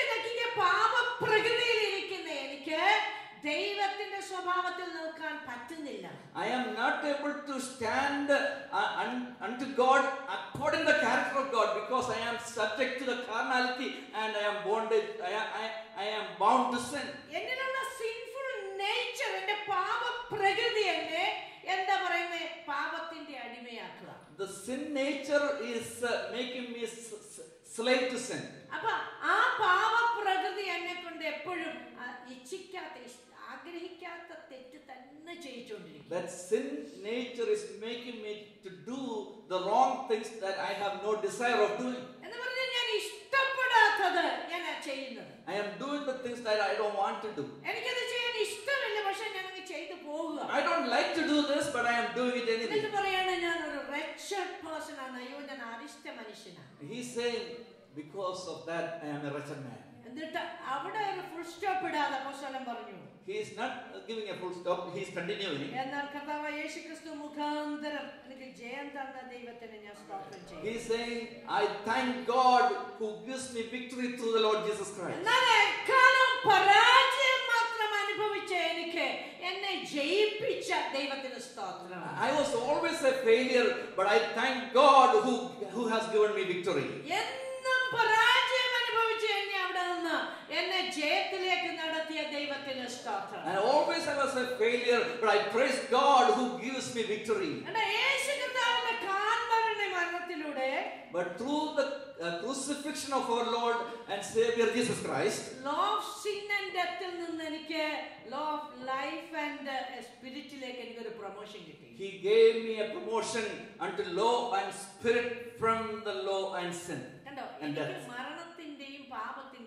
പാപ പ്രകൃതിയിൽ ഇരിക്കുന്ന എനിക്ക് ദൈവത്തിന്റെ സ്വഭാവത്തിൽ നിൽക്കാൻ പറ്റുന്നില്ല. I am not able to stand unto God according the character of God because I am subject to the carnality and I am bondage I I am bound to sin എന്നിലുള്ള സിൻഫുൾ നേച്ചർ എന്റെ പാപ പ്രകൃതി എന്നെ എന്താ പറയുന്നത് പാപത്തിന്റെ അടിമയാക്കുക. The sin nature is making me slave to sin അപ്പോൾ ആ പാപ പ്രകൃതി എന്നെ കൊണ്ട് എപ്പോഴും ഇച്ഛിക്കാത്ത ആഗ്രഹിക്കാത്ത തെറ്റ് തന്നെ ചെയ്യിച്ചുകൊണ്ടിരിക്കും That sin nature is making me to do the wrong things that I have no desire of doing. എന്ന് പറഞ്ഞാൽ ഞാൻ ഇഷ്ടപ്പെടാത്തത് ഞാൻ ചെയ്യുന്നത് I am doing the things that I don't want to do. എനിക്കത് ചെയ്യാൻ ഇഷ്ടമില്ല പക്ഷേ ഞാൻ അങ്ങ് ചെയ്തു പോവുക I don't like to do this, but I am doing it anyway anyway. പറയാണ് ഞാൻ ഒരു wretched person ആണ് അയ്യോ ഞാൻ അരിഷ്ട മനുഷ്യനാണ് He's saying, because of that, I am a wretched man. എന്നിട്ട് അവിടെ ഒരു ഫുൾ സ്റ്റോപ്പ് ഇടാതെ അപ്പോസ്തലൻ പറഞ്ഞു He is not giving a full stop, he is continuing. എന്നാൽ കർത്താവ് യേശു ക്രിസ്തു മുഖാന്തരം എനിക്ക് ജയം തന്ന ദൈവത്തിന് ഞാൻ സ്തോത്രം ചെയ്യും He is saying, I thank God who gives me victory through the Lord Jesus Christ. എന്നാൽ എക്കാലം പരാജയം മാത്രം അനുഭവിച്ച എനിക്ക് എന്നെ ജയിപ്പിച്ച ദൈവത്തിന് സ്തോത്രം I was always a failure, but I thank God who, who has given me victory. എന്നും പരാജയം അനുഭവിച്ച എന്നെ അവിടെ നിന്ന് എന്നെ ജയത്തിലേക്ക് നടത്തിയ നൽകിയ ദൈവത്തിന് സ്തോത്രം And always I was a failure, but I praise God who gives me victory. എടാ, യേശു കർത്താവിന്റെ കാൽവരണ മരണത്തിലൂടെ But through the uh, crucifixion of our Lord and Savior Jesus Christ, law of sin and ഡെത്തിൽ നിന്ന് എനിക്ക് ലോ ഓഫ് ലൈഫ് ആൻഡ് സ്പിരിറ്റിലേക്ക് എനിക്കൊരു promotion കിട്ടി He gave me a promotion unto law and spirit from the law and sin. കണ്ടോ And എനിക്ക് death. മരണത്തിന്റെയും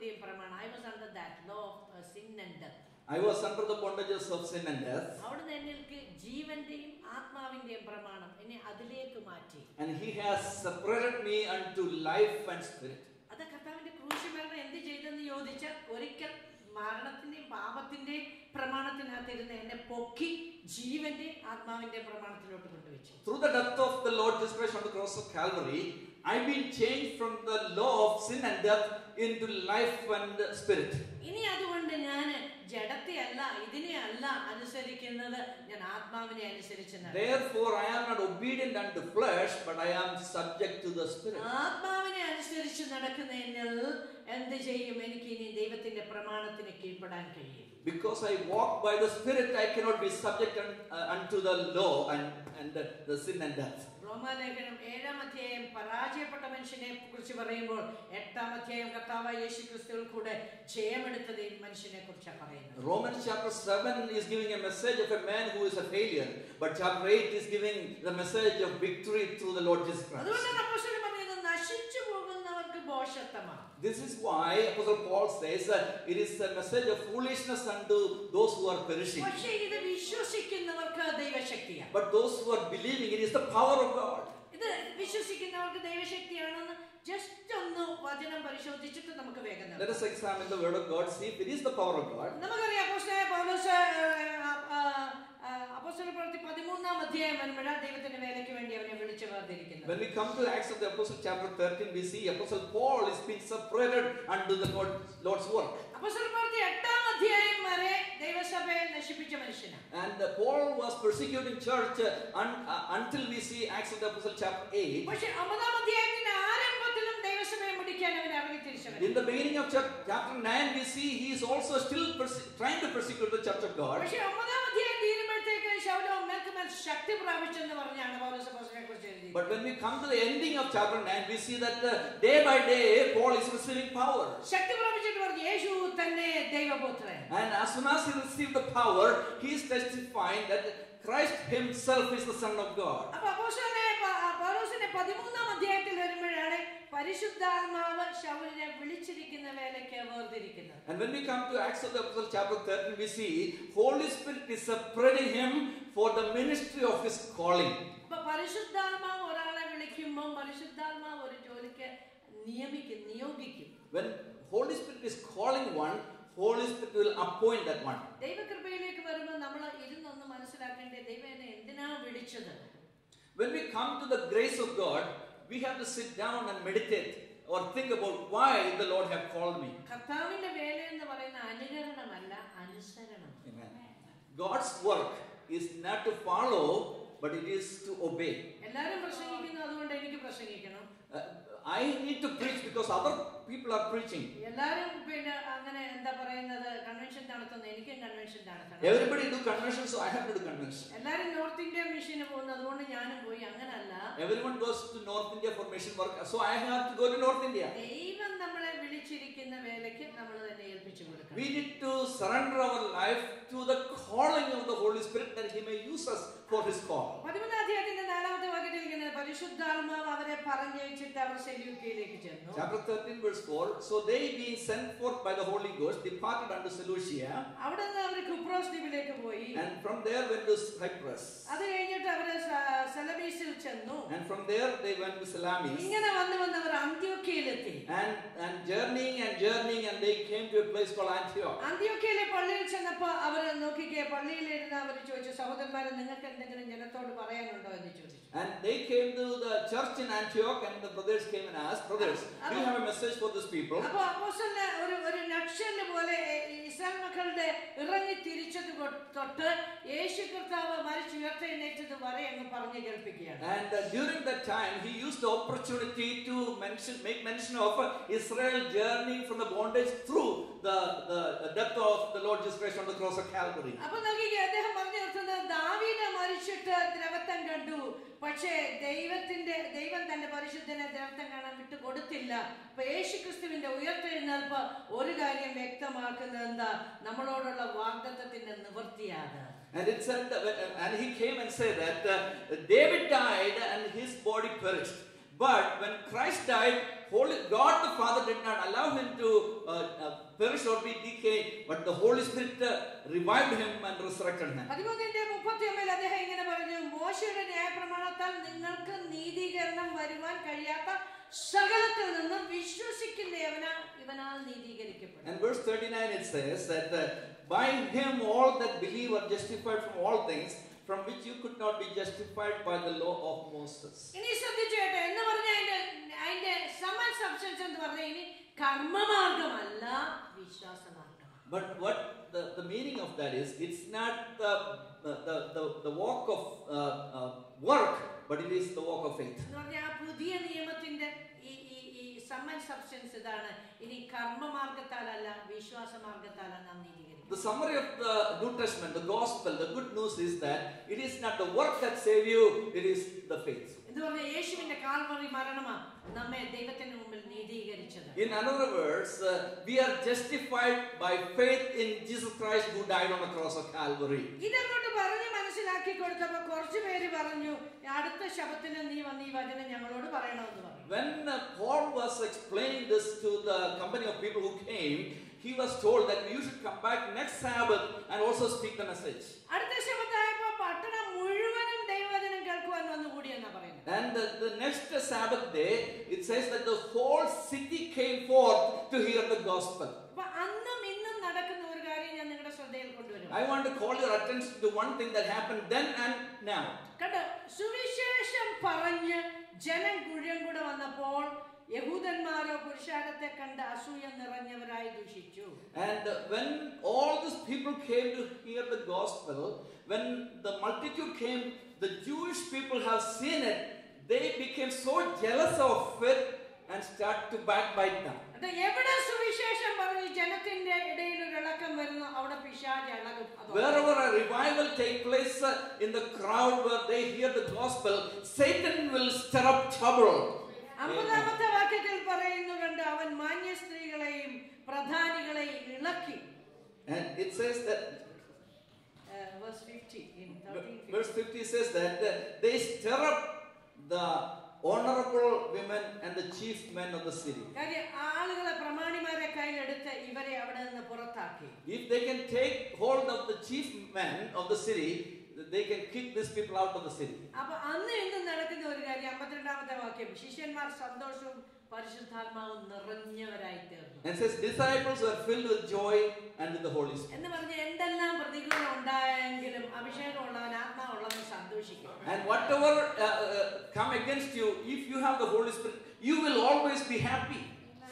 വിധിയിൽ പ്രമാണം. I was under that law of sin and death I was under the bondages of sin and death അവിടുന്ന് എന്നിൽക്ക് ജീവന്റെയും ആത്മാവിന്റെയും പ്രമാണം എന്നെ അതിലേക്ക് മാറ്റി. And he has separated me unto life and spirit അത് കർത്താവിന്റെ ക്രൂശി മരണം എന്ത് ചെയ്തെന്ന് ചോദിച്ചാൽ ഒരിക്കൽ മരണത്തിന്റെയും പാപത്തിന്റെയും പ്രമാണത്തിനകത്തിരുന്ന് എന്നെ പൊക്കി ജീവന്റെ ആത്മാവിന്റെ പ്രമാണത്തിലോട്ട് കൊണ്ടുവച്ചു. Through the death of the Lord Jesus Christ on cross of Calvary I've been changed from the law of sin and death into life and spirit. ഇനി അതുകൊണ്ട് ഞാൻ ജഡത്തെ അല്ല ഇതിനെ അല്ല അനുസരിക്കുന്നത് ഞാൻ ആത്മാവിനെ അനുസരിച്ച് നടക്കും. Therefore, I am not obedient unto flesh, but I am subject to the spirit. ആത്മാവിനെ അനുസരിച്ച് നടക്കുന്നതിൽ എന്ത് ചെയ്യും എനിക്ക് ഇനി ദൈവത്തിന്റെ പ്രമാണത്തിന് കീഴ്പ്പെടാൻ കഴിയും Because I walk by the spirit, I cannot be subject un- uh, unto the law and, and the, the sin and death. റോമാലേഖനം ഏഴാം അധ്യായം പരാജയപ്പെട്ട മനുഷ്യനെ കുറിച്ച് പറയുമ്പോൾ എട്ടാം അധ്യായം കർത്താവ് യേശു ക്രിസ്തുവിൽ കൂടെ ജയമെടുത്തത് മനുഷ്യനെ കുറിച്ചാണ് പറയുന്നത് Romans chapter 7 is giving a message of a man who is a failure, but chapter 8 is giving the message of victory through the Lord Jesus Christ. അതുകൊണ്ടാണ് അപ്പോസ്തലൻ പറഞ്ഞത് നശിച്ചു ബോഷത്വമാണ് This is why Apostle Paul says that it is a message of foolishness unto those who are perishing. പക്ഷേ ഇത് വിശ്വസിക്കുന്നവർക്ക് ദൈവശക്തിയാണ് But those who are believing, it is the power of God. ഇത് വിശ്വസിക്കുന്നവർക്ക് ദൈവശക്തിയാണെന്ന് just ഒന്ന് വചനം പരിശോധിച്ചിട്ട് നമുക്ക് വേഗം Let നോക്കാം. us examine the word of God, see if it is the power of God. നമുക്കറിയാം അപ്പോസ്തലനായ പൗലോസ് അപ്പോസ്തല പ്രവൃത്തി പതിമൂന്നാം അധ്യായം വരുമ്പോഴാണ് ദൈവത്തിന്റെ വേലയ്ക്ക് വേണ്ടി അവനെ വിളിച്ചു വേർതിരിക്കുന്നത് When we come to Acts of the Apostle chapter 13, we see Apostle Paul is being separated unto the Lord, Lord's work. അപ്പോസ്തല പ്രവൃത്തി എട്ടാം അധ്യായം വരെ ദൈവസഭയെ നശിപ്പിച്ച മനുഷ്യനാണ് And uh, Paul was persecuting church uh, un- uh, until we see Acts of the Apostle chapter 8. പക്ഷെ ഒമ്പതാം അധ്യായത്തിന്റെ ആരംഭത്തിലും ദൈവസഭയെ മുടിക്കാൻ അവൻ ഇറങ്ങി തിരിച്ചവൻ In the beginning of chap- chapter 9, we see he is also still perse- trying to persecute the church of God. പക്ഷെ ഒമ്പതാം അധ്യായം തീരുമ്പോഴത്തേക്ക് ശൗലോ മേൽക്കുമേൽ ശക്തി പ്രാപിച്ചെന്ന് പറഞ്ഞാണ് പൗലോസ് അപ്പോസ്തലനെ കുറിച്ച് എഴുതി But when we come to the ending of chapter 9, we see that uh, day by day Paul is receiving power. ശക്തി പ്രാപിച്ചിട്ട് പറഞ്ഞു യേശു തന്നെ ദൈവപുത്രൻ And as soon as he received the power, he is testifying that Christ himself is the Son of God. അപ്പൊ അപ്പോസ്തലനെ പൗലോസിന്റെ പതിമൂന്നാം അധ്യായത്തിൽ വരുമ്പോഴാണ് പരിശുദ്ധാത്മാവ് ശൗലിനെ വിളിച്ചിരിക്കുന്ന വേലയ്ക്ക് വേർതിരിക്കുന്നത് And when we come to Acts of the Apostle chapter 13, we see Holy Spirit is separating him for the ministry of his calling. അപ്പോൾ പരിശുദ്ധാത്മാവ് ഒരാളെ വിളിക്കുമ്പോൾ പരിശുദ്ധാത്മാവ് ഒരു ജോലിക്ക് നിയമിക്കും നിയോഗിക്കും When Holy Spirit is calling one, Holy Spirit will appoint that one. ദൈവകൃപയിലേക്ക് വരുമ്പോൾ നമ്മൾ മനസ്സിലാക്കേണ്ടേ ദൈവം എന്നെ എന്തിനാ വിളിച്ചത് When we come to the grace of God, we have to sit down and meditate or think about why the Lord have called me. കർത്താവിന്റെ വേല എന്ന് പറയുന്ന അനുകരണമല്ല അനുസരണം Amen. God's work is not to follow, but it is to obey. എല്ലാരും പ്രസംഗിക്കുന്നു അതുകൊണ്ട് എനിക്ക് പ്രസംഗിക്കണം Uh, I need to preach because other people are preaching. എല്ലാരും പിന്നെ അങ്ങനെ എന്താ പറയുന്നത് കൺവെൻഷൻ നടത്തുന്നു എനിക്കും കൺവെൻഷൻ നടത്തണം Everybody do convention, so I have to do convention. എല്ലാരും നോർത്ത് ഇന്ത്യ മിഷന് പോകുന്നു അതുകൊണ്ട് ഞാനും പോയി അങ്ങനല്ല Everyone goes to North India for mission work, so I have to go to North India. ദൈവം നമ്മളെ വിളിച്ചിരിക്കുന്ന വേലയ്ക്ക് നമ്മൾ തന്നെ ഏൽപ്പിച്ചു കൊടുക്കണം We need to surrender our life to the calling of the Holy Spirit that He may use us for His call. പതിമൂന്നാം അധ്യായത്തിന്റെ നാലാമത്തെ വാക്യത്തിൽ ഇരിക്കുന്നത് പരിശുദ്ധാത്മാവ് അവരെ പറഞ്ഞയച്ചിട്ട് അവർ സെലൂക്കയിലേക്ക് ചെന്നു Chapter 13, verse 4 So they, being sent forth by the Holy Ghost, departed unto Seleucia, അവിടെ നിന്ന് അവർ കുപ്രോസ് ദ്വീപിലേക്ക് പോയി and from there went to Cyprus. അത് കഴിഞ്ഞിട്ട് അവർ സ- സെലമീസിൽ ചെന്നു And from there they went to Salamis. ഇങ്ങനെ വന്ന് വന്ന് അവർ അന്ത്യോക്കയിലെത്തി And, and journeying and journeying, and they came to a place called Antioch. അന്ത്യോക്കയിലെ പള്ളിയിൽ ചെന്നപ്പോ അവർ നോക്കിക്കേ പള്ളിയിലിരുന്ന് അവർ ചോദിച്ചു സഹോദരന്മാരെ നിങ്ങൾക്ക് എന്തെങ്കിലും ജനത്തോട് പറയാനുണ്ടോ എന്ന് ചോദിച്ചു. And they came to the church in Antioch, and the brothers came and asked, Brothers, do you have a message for these people? അപ്പൊ അപ്പോസ്റ്റലിന് ഒരു ഒരു നക്ഷല് പോലെ ഇസ്രായേൽ മക്കളുടെ ഇറങ്ങി തിരിച്ചത് കൊ- തൊട്ട് യേശു കർത്താവ് മരിച്ചുയർത്തെഴുന്നേറ്റത് വരെ അങ്ങ് പറഞ്ഞു കേൾപ്പിക്കുകയാണ് And uh, during that time, he used the opportunity to mention, make mention of uh, Israel journey from the bondage through the, the death of the Lord Jesus Christ on the cross of Calvary. അപ്പൊ നോക്കിക്കേ അദ്ദേഹം പറഞ്ഞു നിർത്തുന്നത് ദാവീദ് മരിച്ചിട്ട് ദ്രവത്വം കണ്ടു പക്ഷേ ദൈവത്തിന്റെ ദൈവം തന്റെ പരിശുദ്ധനെ ദ്രവത്വം കാണാൻ വിട്ടു കൊടുത്തില്ല അപ്പൊ യേശു ക്രിസ്തുവിന്റെ ഉയർത്തെഴുന്നേൽപ്പ് ഒരു കാര്യം വ്യക്തമാക്കുന്നത് എന്താ നമ്മളോടുള്ള വാഗ്ദത്തത്തിന്റെ നിവൃത്തിയാണ് And it said, that, uh, and he came and said that uh, David died and his body perished. But when Christ died, Holy God the Father did not allow him to uh, uh, perish or be decayed, but the Holy Spirit uh, revived him and resurrected him. പതിമൂന്നിന്റെ മുപ്പത്തി ഒമ്പതിൽ അദ്ദേഹം ഇങ്ങനെ പറഞ്ഞു മോശയുടെ ന്യായപ്രമാണത്താൽ നിങ്ങൾക്ക് നീതീകരണം വരുവാൻ കഴിയാത്ത സകലത്തിൽ നിന്നും വിശ്വസിക്കുന്ന യവനാ ഇവനാൽ നീതീകരിക്കപ്പെടും And verse 39 it says that uh, by him all that believe are justified from all things from which you could not be justified by the law of Moses. ഇനി ശ്രദ്ധിച്ചു കേട്ടോ എന്ന് പറഞ്ഞ അതിന്റെ അതിന്റെ സമൻ സബ്സ്റ്റൻസ് എന്ന് പറഞ്ഞ ഇനി കർമ്മമാർഗമല്ല വിശ്വാസമാർഗം But what the, the meaning of that is, it's not the, the, the, the, the walk of uh, uh, work, but it is the walk of faith. എന്ന് പറഞ്ഞാൽ ആ പുതിയ നിയമത്തിന്റെ ഈ ഈ ഈ സമൻ സബ്സ്റ്റൻസ് ഇതാണ് ഇനി കർമ്മമാർഗത്താലല്ല വിശ്വാസമാർഗത്താലല്ല നാം നീതീകരിക്കും The summary of the New Testament, the gospel, the good news is that it is not the work that save you, it is the faith. എന്ന് പറഞ്ഞ യേശുവിന്റെ കാൽവറി മരണമാ നമ്മെ ദൈവത്തിന് മുമ്പിൽ നീതീകരിച്ചത് In other words, uh, we are justified by faith in Jesus Christ who died on the cross of Calvary. ഇതങ്ങോട്ട് പറഞ്ഞ് മനസ്സിലാക്കി കൊടുത്തപ്പോ കുറച്ചു പേര് പറഞ്ഞു അടുത്ത ശബത്തിന് നീ വന്ന് ഈ വചനം ഞങ്ങളോട് പറയണമെന്ന് പറഞ്ഞു When uh, Paul was explaining this to the company of people who came, he was told that you should come back next Sabbath and also speak the message. അടുത്ത ശബത്തായപ്പോ And the, the next Sabbath day, it says that the whole city came forth to hear the gospel. അപ്പൊ അന്നും ഇന്നും നടക്കുന്ന ഒരു കാര്യം ഞാൻ നിങ്ങളുടെ ശ്രദ്ധയിൽ കൊണ്ടുവരും I want to call your attention to one thing that happened then and now. കണ്ടോ സുവിശേഷം പറഞ്ഞ് ജനം കുഴം കൂടെ വന്നപ്പോൾ യഹൂദന്മാരോ പുരുഷാരത്തെ കണ്ട് അസൂയ നിറഞ്ഞവരായി ദുഷിച്ചു And uh, when all these people came to hear the gospel, when the multitude came, the Jewish people have seen it, they became so jealous of it and start to backbite them. അത് എവിടെ സുവിശേഷം പറഞ്ഞ് ജനത്തിന്റെ ഇടയിൽ ഒരു ഇളക്കം വരുന്നു അവിടെ പിശാച് ഇളകും അതോ Wherever a revival take place uh, in the crowd where they hear the gospel, Satan will stir up trouble. അമ്പതാമത്തെ വാക്യത്തിൽ പറയുന്നു കണ്ട് അവൻ മാന്യ സ്ത്രീകളെയും പ്രധാനികളെയും ഇളക്കി And it says that verse 50 in 13 verse 50 says that uh, they stir up the honorable women and the chief men of the city. കാര്യം ആളുകളെ പ്രമാണിമാരെ കയ്യിലെടുത്ത് ഇവരെ അവിടെ നിന്ന് പുറത്താക്കി If they can take hold of the chief men of the city, they can kick these people out of the city. അപ്പൊ അന്ന് ഇന്നും നടക്കുന്ന ഒരു കാര്യം അമ്പത്തിരണ്ടാമത്തെ വാക്യം ശിഷ്യന്മാർ സന്തോഷവും പരിശുദ്ധാത്മാവും നിറഞ്ഞവരായി തീർന്നു And says disciples were filled with joy and with the Holy Spirit. എന്ന് പറഞ്ഞ എന്തെല്ലാം പ്രതികൂലം ഉണ്ടായെങ്കിലും അഭിഷേകമുള്ളവൻ ആത്മാവുള്ളവൻ സന്തോഷിക്കും And whatever uh, uh, come against you, if you have the Holy Spirit, you will always be happy.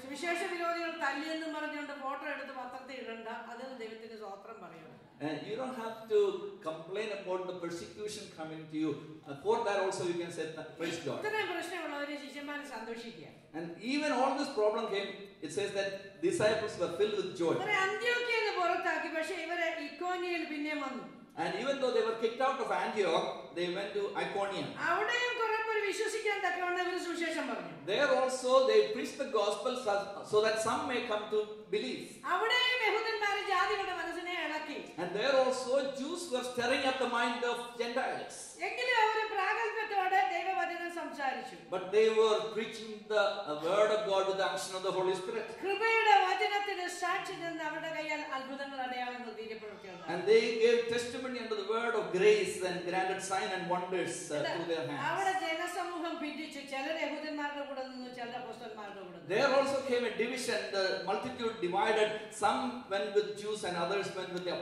സുവിശേഷ വിരോധികൾ തല്ലിയെന്നും പറഞ്ഞുകൊണ്ട് ഫോട്ടോ എടുത്ത് പത്രത്തിൽ ഇടണ്ട അതിന് ദൈവത്തിന് സ്വോത്രം പറയണം And you don't have to complain about the persecution coming to you. Uh, for that also you can say th- praise God. ഇത്രയും പ്രശ്നമുള്ളവര് ശിഷ്യന്മാരെ സന്തോഷിക്കുക And even all this problem came, it says that disciples were filled with joy. ഇവരെ അന്ത്യോക്കിയെന്ന് പുറത്താക്കി പക്ഷെ ഇവരെ ഇക്കോനിയിൽ പിന്നെ വന്നു And even though they were kicked out of Antioch, they went to Iconium. അവിടെയും കുറെ പേര് വിശ്വസിക്കാൻ തക്കവണ്ണം ഇവര് സുവിശേഷം പറഞ്ഞു There also they preached the gospel so so that some may come to believe. അവിടെയും യഹൂദന്മാര് ജാതികളുടെ മനസ്സിനെ ഇളക്കി And there also Jews were stirring up the mind of Gentiles. എങ്കിലും അവര് പ്രാഗൽഭ്യത്തോടെ ദൈവവചനം സംസാരിച്ചു But they were preaching the uh, word of God with the unction of the Holy Spirit. കൃപയുടെ വചനത്തിന് സാക്ഷി നിന്ന് അവരുടെ കയ്യാൽ അത്ഭുതങ്ങൾ അടയാളങ്ങൾ തീരപ്പെടുത്തിയുണ്ട് And they gave testimony unto the word of grace and granted sign and wonders uh, through their അവിടെ hands. ജനസമൂഹം ഭിന്നിച്ചു ചിലർ യഹൂദന്മാരുടെ കൂടെ നിന്നു ചിലർ അപ്പോസ്തലന്മാരുടെ കൂടെ നിന്നു There also came a division. The multitude divided. Some went with Jews and others went with the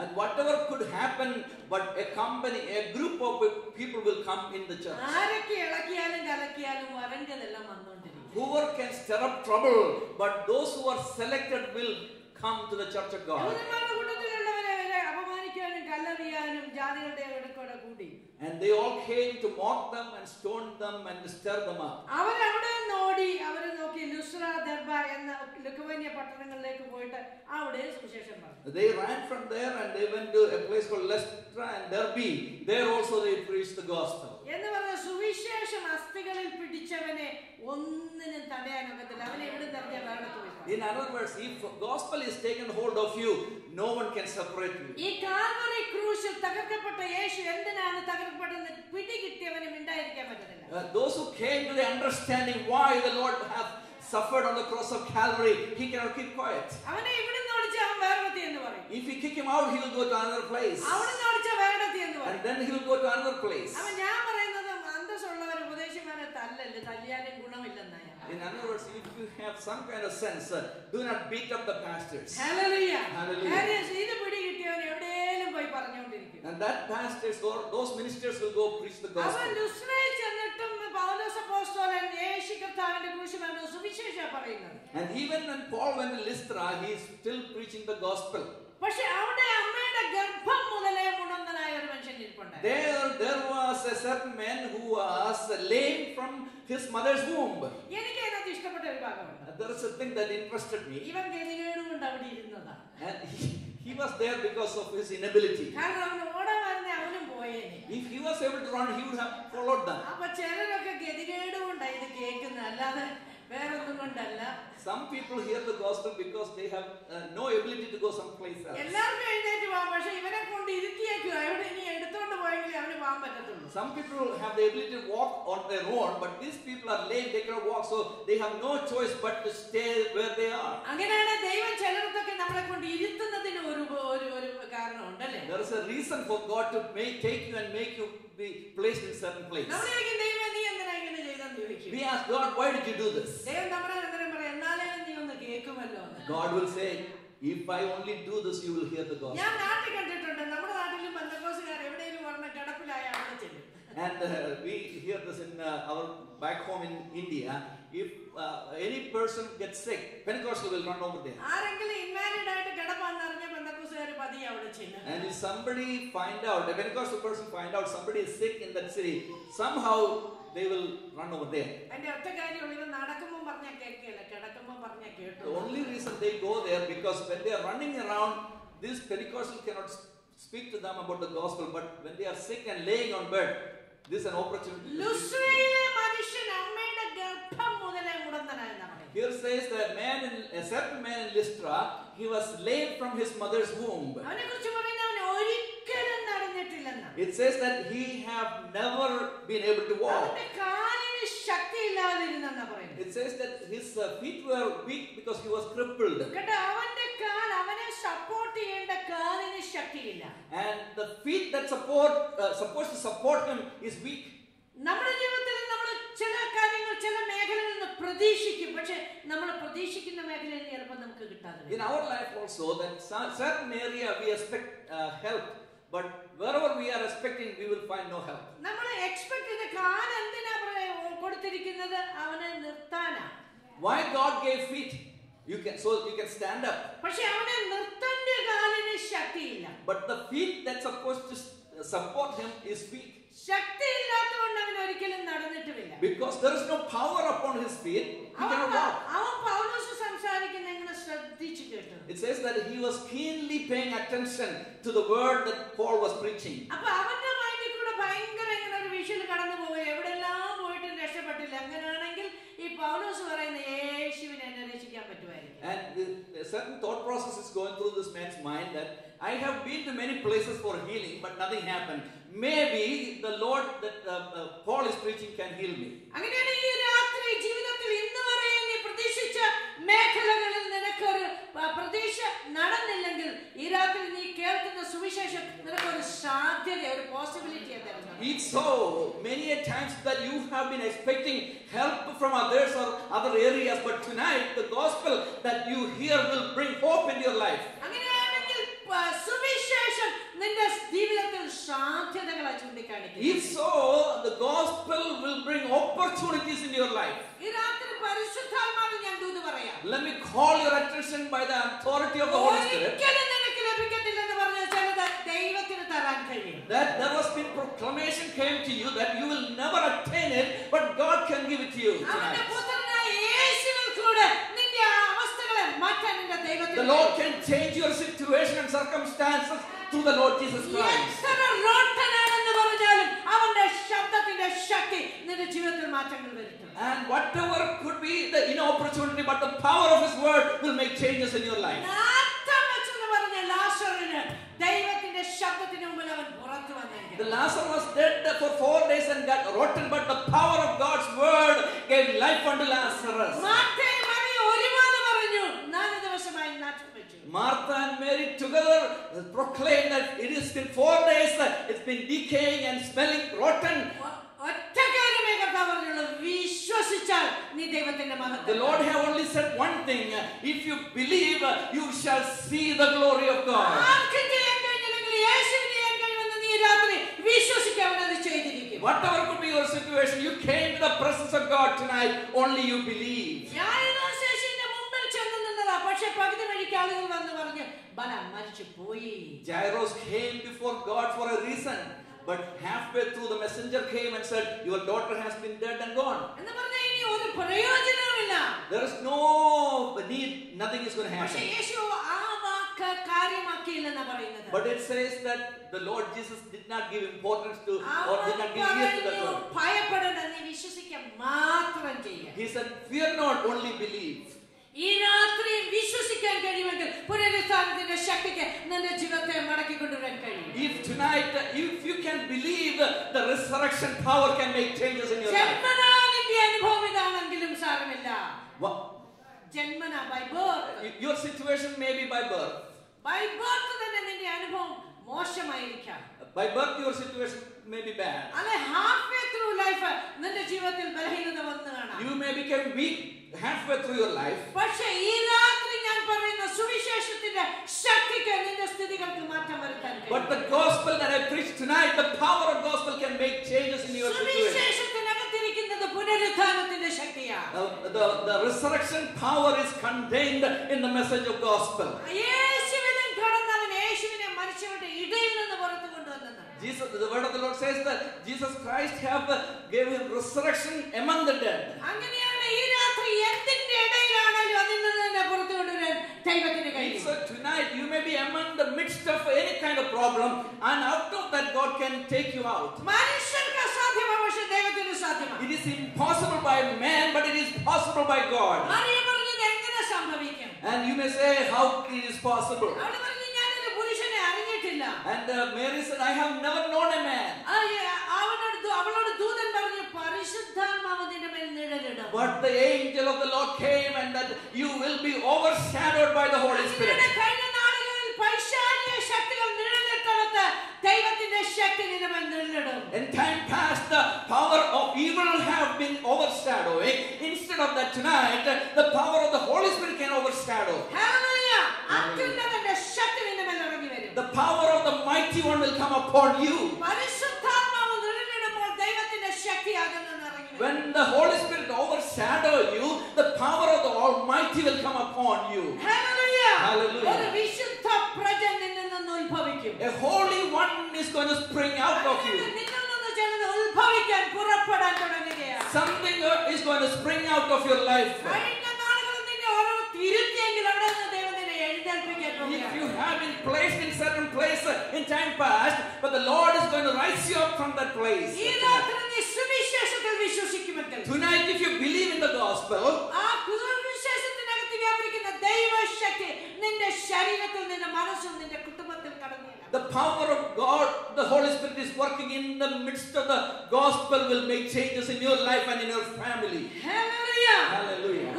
And whatever could happen, but a company, a group of people will come in the church. Whoever can stir up trouble, but those who are selected will come to the church of God. കല്ലെറിയാനും ജാതികളുടെ ഇടക്കൂടെ കൂടി And they all came to mock them and stone them and stir them up. അവർ അവിടെ ഓടി അവരെ നോക്കി ലുസ്ര ദർബ എന്ന ലുക്കവന്യ പട്ടണങ്ങളിലേക്ക് പോയിട്ട് അവിടെ സുവിശേഷം പറഞ്ഞു They ran from there and they went to a place called lestra and Derby There also they preached the gospel. എന്ന് പറഞ്ഞ സുവിശേഷം അസ്ഥികളിൽ പിടിച്ചവനെ ഒന്നിനും തടയാനൊക്കത്തില്ല അവൻ എവിടെ തെറിഞ്ഞ വേണ്ടത്ത് പോയി പാടും. In other words, if gospel is taken hold of you, no one can separate you. ഈ Calvary ക്രൂശിൽ തകർക്കപ്പെട്ട യേശു എന്തിനാണ് തകർക്കപ്പെട്ടതെന്ന് പിടികിട്ടിയവന് മിണ്ടായിരിക്കാൻ പറ്റത്തില്ല Uh, those who came to the understanding why the Lord hath Suffered on the cross of Calvary, he cannot keep quiet. If we kick him out, he will go to another place. And then he will go to another place. അവൻ ഞാൻ പറയുന്നത് അന്തസ്സുള്ളവർ ഉപദേശിമാരെ തല്ലല്ലേ തല്ലിയാലും ഗുണമില്ലെന്നാ ഞാൻ In other words, if you have some kind of sense, do not beat up the pastors. Hallelujah. Hallelujah. And that pastors, those ministers will go preach the gospel. And even when Paul went to Lystra, he is still preaching the gospel. പക്ഷെ അവിടെ അമ്മയുടെ ഗർഭം മുതലേ മുടന്തനായ ഒരു മനുഷ്യൻ ഇരിപ്പുണ്ടായിരുന്നു There, there was a certain man who was lame from his mother's womb. എനിക്ക് അതിനകത്ത് ഇഷ്ടപ്പെട്ട ഒരു ഭാഗമുണ്ട് there is a thing that interested me. ഇവൻ ഗതികേട് കൊണ്ട് അവിടെ ഇരുന്നതാണ് And he, he was there because of his inability. കാരണം അവൻ ഓടാൻ വരുന്ന അവനും പോയേനെ If he was able to run, he would have followed them. അപ്പൊ ചിലരൊക്കെ ഗതികേട് കൊണ്ടാണ് ഇത് കേൾക്കുന്നത് അല്ലാതെ വേറൊന്നും കൊണ്ടല്ല Some people hear the gospel because they have uh, no ability to go someplace else. എല്ലാവർക്കും എഴുന്നേറ്റ് പോവാം പക്ഷേ ഇവനെ കൊണ്ട് ഇരുത്തിയേക്കുക എവിടെ ഇനി എടുത്തോണ്ട് പോയെങ്കിൽ അവന് പോകാൻ പറ്റത്തുള്ളൂ Some people have the ability to walk on their own, but these people are lame, they cannot walk, so they have no choice but to stay where they are. അങ്ങനെയാണ് ദൈവം ചിലർക്കൊക്കെ നമ്മളെ കൊണ്ട് ഇരുത്തുന്നതിന് ഒരു ഒരു ഒരു കാരണമുണ്ട് അല്ലേ There is a reason for God to make, take you and make you be placed in certain place. നമ്മളെ ദൈവം നീ എന്തിനാ ഇങ്ങനെ ചെയ്തെന്ന് ചോദിക്കും We ask God, why did you do this? ദൈവം നമ്മളെ അന്നേരം കേൾക്കുമല്ലോ എന്ന് God will say, if I only do this, you will hear the gospel. ഞാൻ നാട്ടിൽ കണ്ടിട്ടുണ്ട് നമ്മുടെ നാട്ടിലും ബന്ധക്കോസുകാർ എവിടെയെങ്കിലും പറഞ്ഞ കിടപ്പിലായ അവിടെ ചെല്ലും And uh, we hear this in uh, our back home in India. If uh, any person gets sick, Pentecostal will run over there. ആരെങ്കിലും ഇൻവാലിഡ് ആയിട്ട് കിടപ്പാന്ന് അറിഞ്ഞ ബന്ധക്കോസുകാർ പതിയെ അവിടെ ചെല്ലും And if somebody find out, a Pentecostal person find out somebody is sick in that city, somehow they will run over there. അതിന്റെ ഒറ്റ കാര്യമുള്ളൂ ഇവൻ നടക്കുമ്പോൾ പറഞ്ഞാൽ കേൾക്കുകയല്ല കിടക്കുമ്പോൾ പറഞ്ഞാൽ The കേട്ടു only reason they go there because when they are running around, this Pentecostal cannot s- speak to them about the gospel. But when they are sick and laying on bed, this is an opportunity. to speak to them. ലുസ്രയിലെ മനുഷ്യൻ അമ്മയുടെ Here says that man in except certain man in Lystra, he was laid from his mother's womb. It says that he have never been able to walk. It says that his uh, feet were weak because he was crippled. And the feet that support, uh, supposed to support him is weak. നമ്മുടെ ജീവിതത്തിൽ നമ്മൾ ചില കാര്യങ്ങൾ ചില മേഖലകളിൽ നിന്ന് പ്രതീക്ഷിക്കും പക്ഷെ നമ്മൾ പ്രതീക്ഷിക്കുന്ന മേഖലയിൽ ചിലപ്പോൾ നമുക്ക് കിട്ടാതെ In our life also, that certain area we expect uh, help, but wherever we are expecting, we will find no help. നമ്മൾ എക്സ്പെക്ട് ചെയ്ത കാൽ എന്തിനാ കൊടുത്തിരിക്കുന്നത് അവനെ നിർത്താനാ Why God gave feet? You can so you can stand up, പക്ഷേ അവനെ നിർത്താൻ കാലിന് ശക്തിയില്ല but the feet that's supposed to support him is weak ശക്തി ഇല്ലാത്തതുകൊണ്ട് അവൻ ഒരിക്കലും നടന്നിട്ടില്ല because there is no power upon his feet അവൻ പൗലോസ് സംസാരിക്കുന്ന എങ്ങനെ ശ്രദ്ധിച്ചു കേട്ടു? It says that he was keenly paying attention to the word that Paul was preaching അപ്പോൾ അവന്റെ മൈൻഡിൽ കൂടെ ഭയങ്കര ഇങ്ങനെ ഒരു വിഷയിൽ കടന്നു പോവുക എവിടെല്ലാം പോയിട്ട് രക്ഷപ്പെട്ടില്ല. അങ്ങനെയാണെങ്കിൽ ഈ പൗലോസ് പറയുന്ന യേശുവിനെ എന്നെ രക്ഷിക്കാൻ പറ്റുമായിരിക്കും. And the certain thought process is going through this man's mind that I have been to many places for healing but nothing happened. Maybe the Lord that uh, uh, Paul is preaching can heal me. അങ്ങനെയാണ് ഈ രാത്രി ജീവിതത്തിൽ ഇന്ന് വരെ നീ പ്രതീക്ഷിച്ച മേഖലകളിൽ നിനക്കൊരു പ- പ്രതീക്ഷ നടന്നില്ലെങ്കിൽ ഈ രാത്രി നീ കേൾക്കുന്ന സുവിശേഷം നിനക്കൊരു സാധ്യത ഒരു പോസിബിലിറ്റി തരുന്നത് It's so many a times that you have been expecting help from others or other areas, but tonight the gospel that you hear will bring hope in your life. അങ്ങനെയാണെങ്കിൽ പ- സുവിശേഷം നിന്റെ ജീവിതത്തിൽ സാധ്യതകളെ ചൂണ്ടിക്കാണിക്കും If so, the gospel will bring opportunities in your life. ഈ രാത്രി പരിശുദ്ധാത്മാവിൽ ഞാൻ ദൂത് പറയാം Let let me call your attention by the authority of the Holy Spirit. ഒരിക്കലും നിനക്ക് ലഭിക്കത്തില്ലെന്ന് പറഞ്ഞ ചിലത് ദൈവത്തിന് തരാൻ കഴിയും That there was been proclamation came to you that you will never attain it, but God can give it to you. അവന്റെ tonight. പുത്രനായ യേശുവിൽ കൂടെ നിന്റെ ആ അവസ്ഥകളെ മാറ്റാൻ നിന്റെ the Lord can change your situation and circumstances through the Lord Jesus Christ. And whatever could be the inopportunity, but the power of His word will make changes in your life. The Lazarus was dead for four days and got rotten, but the power of God's word gave life unto Lazarus. Martha and Mary together uh, proclaimed that it is been four days that it's been decaying and smelling rotten. The Lord have only said one thing. Uh, if you believe, you shall see the glory of God. Whatever could be your situation, you came to the presence of God tonight. Only you believe. ഞാനിതാ ശേഷിന്റെ മുമ്പിൽ ചെന്ന് നിന്നതാ പക്ഷെ പകുതി വഴിക്ക് ആളുകൾ വന്ന് പറഞ്ഞു ബല മരിച്ചു പോയി Jairus came before God for a reason, but halfway through, the messenger came and said, Your daughter has been dead and gone. എന്ന് പറഞ്ഞാൽ ഇനി ഒരു പ്രയോജനവുമില്ല There is no need, nothing is going to പക്ഷെ happen. യേശു ആ വാക്ക് കാര്യമാക്കിയില്ലെന്നാ പറയുന്നത് But it says that the Lord Jesus did not give importance to or അവൻ did not give ear to that പറഞ്ഞു word. ഭയപ്പെടേണ്ട നീ വിശ്വസിക്കാൻ മാത്രം ചെയ്യുക He said, Fear not, only believe. ഈ രാത്രിയും വിശ്വസിക്കാൻ കഴിയുമെങ്കിൽ പുനരുത്ഥാനത്തിന്റെ ശക്തിക്ക് നിന്റെ ജീവിതത്തെ മടക്കി കൊണ്ടുവരാൻ കഴിയും If tonight, if you can believe, the resurrection power can make changes in your life. ജന്മനാ നിന്റെ അനുഭവം ഇതാണെങ്കിലും സാരമില്ല ജന്മനാ by birth Your situation may be by birth. by birth തന്നെ നിന്റെ അനുഭവം മോശമായിരിക്കാം By birth, your situation may be bad. അല്ലെ ഹാഫ് through life നിന്റെ ജീവിതത്തിൽ ബലഹീനത വന്നു കാണാം You may become weak halfway through your life. പക്ഷെ ഈ രാത്രി ഞാൻ പറയുന്ന സുവിശേഷത്തിന്റെ ശക്തിക്ക് നിന്റെ സ്ഥിതികൾക്ക് മാറ്റം വരുത്താൻ കഴിയും. But the gospel that I preach tonight, the power of gospel can make changes in your situation. സുവിശേഷത്തിനകത്തിരിക്കുന്നത് പുനരുത്ഥാനത്തിന്റെ ശക്തിയാണ് The, the, the resurrection power is contained in the message of gospel. യേശുവിനും കടന്നവൻ യേശുവിനെ മരിച്ചവരുടെ ഇടയിൽ നിന്ന് പുറത്തു കൊണ്ടുവന്നത് Jesus, the word of the Lord says that Jesus Christ have uh, gave him resurrection among the dead. So tonight you may be among the midst of any kind of problem, and out of that God can take you out. It is impossible by man, but it is possible by God. And you may say, How it is possible? അറിഞ്ഞിട്ടില്ല And uh, Mary said, I have never known a man. ആ, ഏ, അവനോട് ദൂ- അവളോട് ദൂതൻ പറഞ്ഞു പരിശുദ്ധാത്മാവ് നിന്റെ മേൽ നിഴലിടും But the angel of the Lord came and that you will be overshadowed by the Holy Spirit. അങ്ങനെ കഴിഞ്ഞ നാളുകളിൽ പൈശാചിക ശക്തികൾ നിഴലിട്ടടത്ത് ദൈവത്തിന്റെ ശക്തി നിന്റെ മേൽ നിഴലിടും In time past, the power of evil have been overshadowing. Instead of that, tonight, the power of the Holy Spirit can overshadow. Hallelujah. അത്യുന്നതന്റെ ശക്തി നിന്റെ മേൽ ഇറങ്ങി വരും The power of the mighty one will come upon you. പരിശുദ്ധാത്മാവ് നിഴലിടുമ്പോൾ ദൈവത്തിന്റെ ശക്തി അതിൽ നിന്ന് ഇറങ്ങി വരും when the Holy Spirit overshadow you, the power of the Almighty will come upon you. Hallelujah. Hallelujah. A holy one is going to spring out of you. Something is going to spring out of your life. If you have been placed in certain place uh, in time past, but the Lord is going to rise you up from that place. the gospel, the power of God, the Holy Spirit is working in the midst of the gospel, will make changes in your life and in your family. Hallelujah. Hallelujah.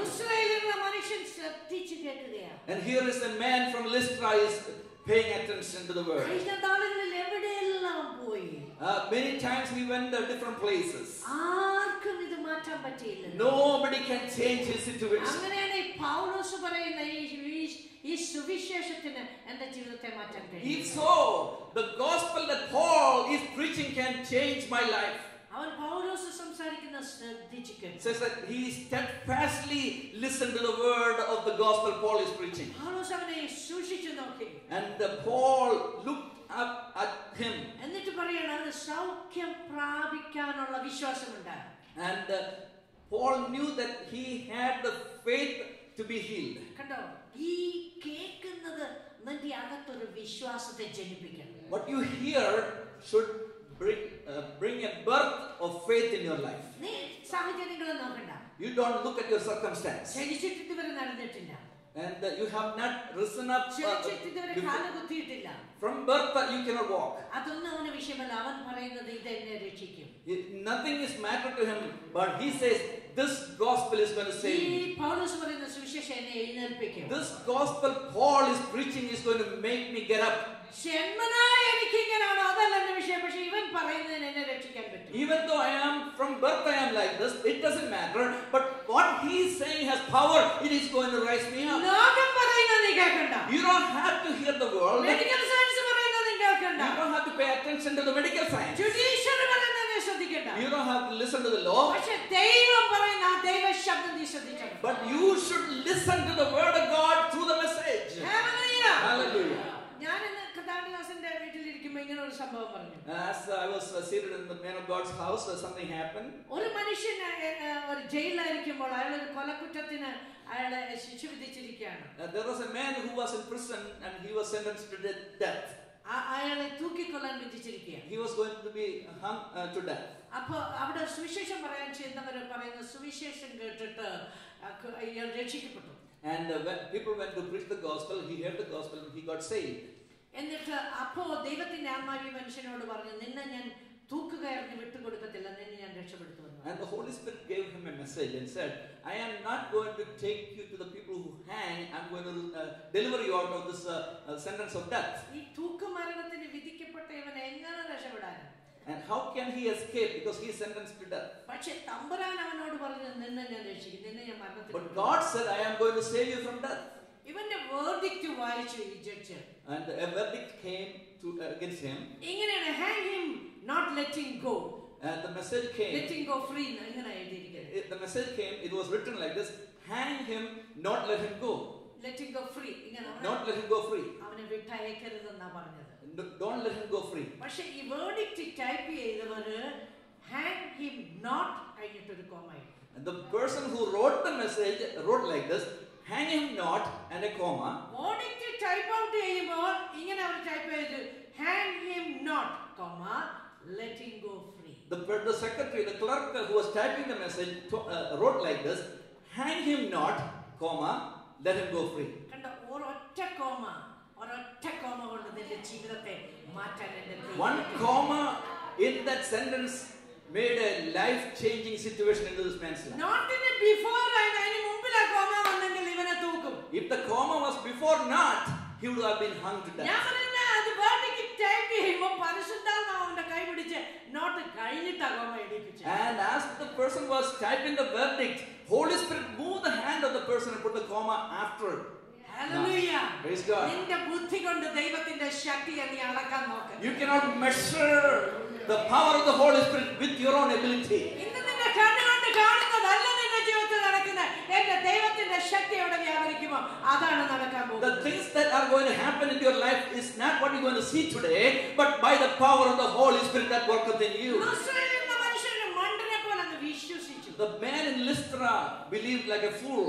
And here is a man from Lystra is paying attention to the word. കഴിഞ്ഞ നാളുകളിൽ എവിടെയെല്ലാം പോയി Uh, many times we went to different places. ആർക്കും ഇത് മാറ്റാൻ പറ്റിയില്ല Nobody can change his situation. അങ്ങനെയാണ് ഈ പൗലോസ് പറയുന്ന ഈ ഈ- ഈ സുവിശേഷത്തിന് എന്റെ ജീവിതത്തെ മാറ്റാൻ If കഴിയും so, the gospel that Paul is preaching can change my life. അവൻ അവൻ പൗലോസ് സംസാരിക്കുന്ന ശ്രദ്ധിച്ചു It കേട്ടു says that he steadfastly listened to the word of the gospel Paul is preaching. പൗലോസ് അവനെ സൂക്ഷിച്ചു നോക്കി And uh, Paul looked up at him എന്നിട്ട് പറയണം അവന് സൗഖ്യം പ്രാപിക്കാനുള്ള വിശ്വാസമുണ്ടായി and uh, Paul knew that he had the faith to be healed. കണ്ടോ ഈ കേൾക്കുന്നത് നിന്റെ അകത്തൊരു വിശ്വാസത്തെ ജനിപ്പിക്കണം What you hear should bring, uh, bring a birth of faith in your life. നീ സാഹചര്യങ്ങളെ നോക്കണ്ട You don't look at your circumstance. ക്ഷണിച്ചിട്ട് ഇതുവരെ നടന്നിട്ടില്ല And uh, you have not risen up. uh, ക്ഷണിച്ചിട്ട് ഇതുവരെ before- കാല് കുത്തിയിട്ടില്ല from birth, uh, you cannot walk. അതൊന്നും അവന് വിഷയമല്ല അവൻ പറയുന്നത് ഇതെന്നെ രക്ഷിക്കും He- Nothing is matter to him, but he says, This gospel is going to ഈ save me. പൗലോസ് പറയുന്ന സുവിശേഷം എന്നെ എഴുന്നേൽപ്പിക്കും This gospel Paul is preaching is going to make me get up. ജന്മനായ എനിക്ക് ഇങ്ങനാണോ അതല്ല എന്റെ വിഷയം പക്ഷെ ഇവൻ പറയുന്നതിന് എന്നെ രക്ഷിക്കാൻ പറ്റും Even though I am from birth, I am like this, it doesn't matter. But what he is saying has power, it is going to raise me up. ലോകം പറയുന്നത് നീ കേൾക്കണ്ട You don't have to hear the world, you medical science പറയുന്നത് നീ കേൾക്കണ്ട don't have to pay attention to the medical science, judiciary പറയുന്നത് നീ ശ്രദ്ധിക്കണ്ട you don't have to listen to the law, പക്ഷെ ദൈവം പറയുന്ന ആ ദൈവ ശബ്ദം നീ ശ്രദ്ധിക്കണം but you should listen to the word of God through the message. Hallelujah. Hallelujah. ഞാൻ ഇന്ന് കഥാടിദാസന്റെ വീട്ടിലിരിക്കുമ്പോ ഇങ്ങനെ ഒരു സംഭവം പറഞ്ഞു As I was uh, seated in the man of God's house, uh, something happened. ഒരു മനുഷ്യൻ ഒരു ജയിലിലായിരിക്കുമ്പോൾ അയാൾ ഒരു കൊലക്കുറ്റത്തിന് അയാളെ ശിക്ഷ വിധിച്ചിരിക്കുകയാണ് Uh, there was a man who was in prison and he was sentenced to de- death. അയാളെ തൂക്കിക്കൊല്ലാൻ വിധിച്ചിരിക്കുകയാണ് He was going to be hung uh, to death. അപ്പൊ അവിടെ സുവിശേഷം പറയാൻ ചെയ്യുന്നവർ പറയുന്ന സുവിശേഷം കേട്ടിട്ട് രക്ഷിക്കപ്പെട്ടു And uh, when people went to preach the gospel, he heard the gospel and he got saved. എന്നിട്ട് അപ്പോ ദൈവത്തിന്റെ ആത്മാവി മനുഷ്യനോട് പറഞ്ഞു നിന്നെ ഞാൻ തൂക്കുകയറിന് വിട്ടുകൊടുക്കത്തില്ല നിന്നെ ഞാൻ രക്ഷപ്പെടുത്തുമെന്ന് And the Holy Spirit gave him a message and said, I am not going to take you to the people who hang, I'm going to uh, deliver you out of this uh, uh, sentence of death. ഈ തൂക്കുമരണത്തിന് വിധിക്കപ്പെട്ട ഇവൻ എങ്ങനെ രക്ഷപ്പെടാൻ And how can he escape? Because he is sentenced to death. പക്ഷെ തമ്പുരാൻ അവനോട് പറഞ്ഞു നിന്നെ ഞാൻ രക്ഷിക്കും നിന്നെ ഞാൻ മരണത്തിൽ But God said, I am going to save you from death. ഇവന്റെ വേർഡിക്റ്റ് വായിച്ചു ഈ judge And a verdict came to, uh, against him. ഇങ്ങനെയാണ് hang him not letting go. And the message came. Letting go free ഇങ്ങനെ എഴുതിയിരിക്കുന്നത് it- the message came, it was written like this hang him, not let him go. Letting go free ഇങ്ങനെ Not let him go free. അവനെ വിട്ടയക്കരുതെന്നാ പറഞ്ഞത് Don't let him go free. പക്ഷെ ഈ verdict type ചെയ്തവര് hang him not കഴിഞ്ഞിട്ടൊരു കോമായി And the person who wrote the message wrote like this hang him not, and a comma. Verdict type out ചെയ്യുമ്പോൾ ഇങ്ങനെ അവർ type ചെയ്ത് hang him not comma letting go free The, per- the secretary, the clerk who was typing the message to- uh, wrote like this hang him not, comma, let him go free. കണ്ട ഒരൊറ്റ comma ഒരൊറ്റ comma കൊണ്ട് നിന്റെ ജീവിതത്തെ മാറ്റാൻ എന്റെ ദൈവം One comma in that sentence made a life changing situation into this man's life. നോട്ടിന് before അതിന് മുമ്പിൽ ആ കോമ വന്നെങ്കിൽ ഇവനെ തൂക്കും If the comma was before not, he would have been hung to ഞാൻ death. പറയുന്ന അത് വേർഡിക്ക് ടൈപ്പ് ചെയ്യുമ്പോ പരിശുദ്ധാത്മാവിന്റെ കൈ പിടിച്ച് നോട്ട് കഴിഞ്ഞിട്ടാ comma എഴുതിപ്പിച്ചു And as the person was typing the verdict, Holy Spirit moved the hand of the person and put the comma after. Hallelujah. Praise God. നിന്റെ ബുദ്ധി കൊണ്ട് ദൈവത്തിന്റെ ശക്തിയെ നീ അളക്കാൻ നോക്ക് You cannot measure the power of the Holy Spirit with your own ability. ഇന്ന് നിന്റെ കണ്ണുകൊണ്ട് കാണുന്നതല്ല നിന്റെ ജീവിതത്തിൽ നടക്കുന്ന എന്റെ ദൈവത്തിന്റെ ശക്തി എവിടെ വ്യാപരിക്കുമോ അതാണ് നടക്കാൻ The പോകുന്നത് things that are going to happen in your life is not what you're going to see today, but by the power of the Holy Spirit that worketh in you. ഇസ്രായേലിൽ എന്ന മനുഷ്യന് മണ്ടനെ പോലെ അങ്ങ് വിശ്വസിച്ചു The man in Lystra believed like a fool.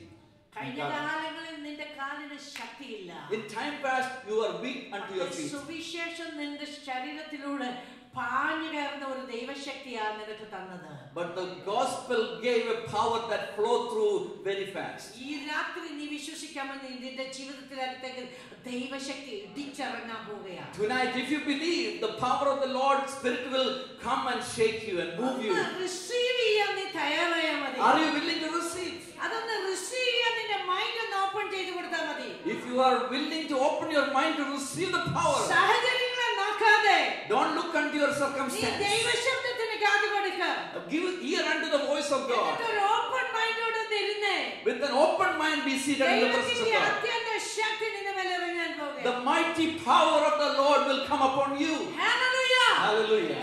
കഴിഞ്ഞ കാലങ്ങളിൽ നിന്റെ കാലിന് ശക്തിയില്ല In time past, you were weak unto your feet. സുവിശേഷം നിന്റെ ശരീരത്തിലൂടെ പാഞ്ഞു കയറുന്ന ഒരു ദൈവശക്തിയാ നിനക്ക് തന്നത് But the gospel gave a power that flowed through very fast. ഈ രാത്രി നീ വിശ്വസിക്കാമെന്ന് നിന്റെ ജീവിതത്തിനകത്തേക്ക് ദൈവശക്തി ഇടിച്ചിറങ്ങാൻ പോവുകയാണ് Tonight, if you believe, the power of the Lord Spirit will come and shake you and move you. Receive ചെയ്യാൻ നീ തയ്യാറായാൽ മതി Are you willing to receive? അതൊന്ന് റിസീവ് ചെയ്യാൻ നിന്റെ മൈൻഡ് ഒന്ന് ഓപ്പൺ ചെയ്ത് കൊടുത്താൽ മതി If you are willing to open your mind to receive the power, സാഹചര്യങ്ങളെ നോക്കാതെ don't look unto your നീ circumstance. ദൈവശബ്ദത്തിന് കാത് കൊടുക്ക Give ear unto the voice of God. എന്നിട്ട് ഒരു ഓപ്പൺ മൈൻഡോട് ഇരുന്നേ With an open mind, be seated in the presence of ദൈവത്തിന്റെ God. അത്യന്ത ശക്തി നിന്റെ മേലെ ഇറങ്ങാൻ The പോകുക mighty power of the Lord will come upon you. Hallelujah. Hallelujah.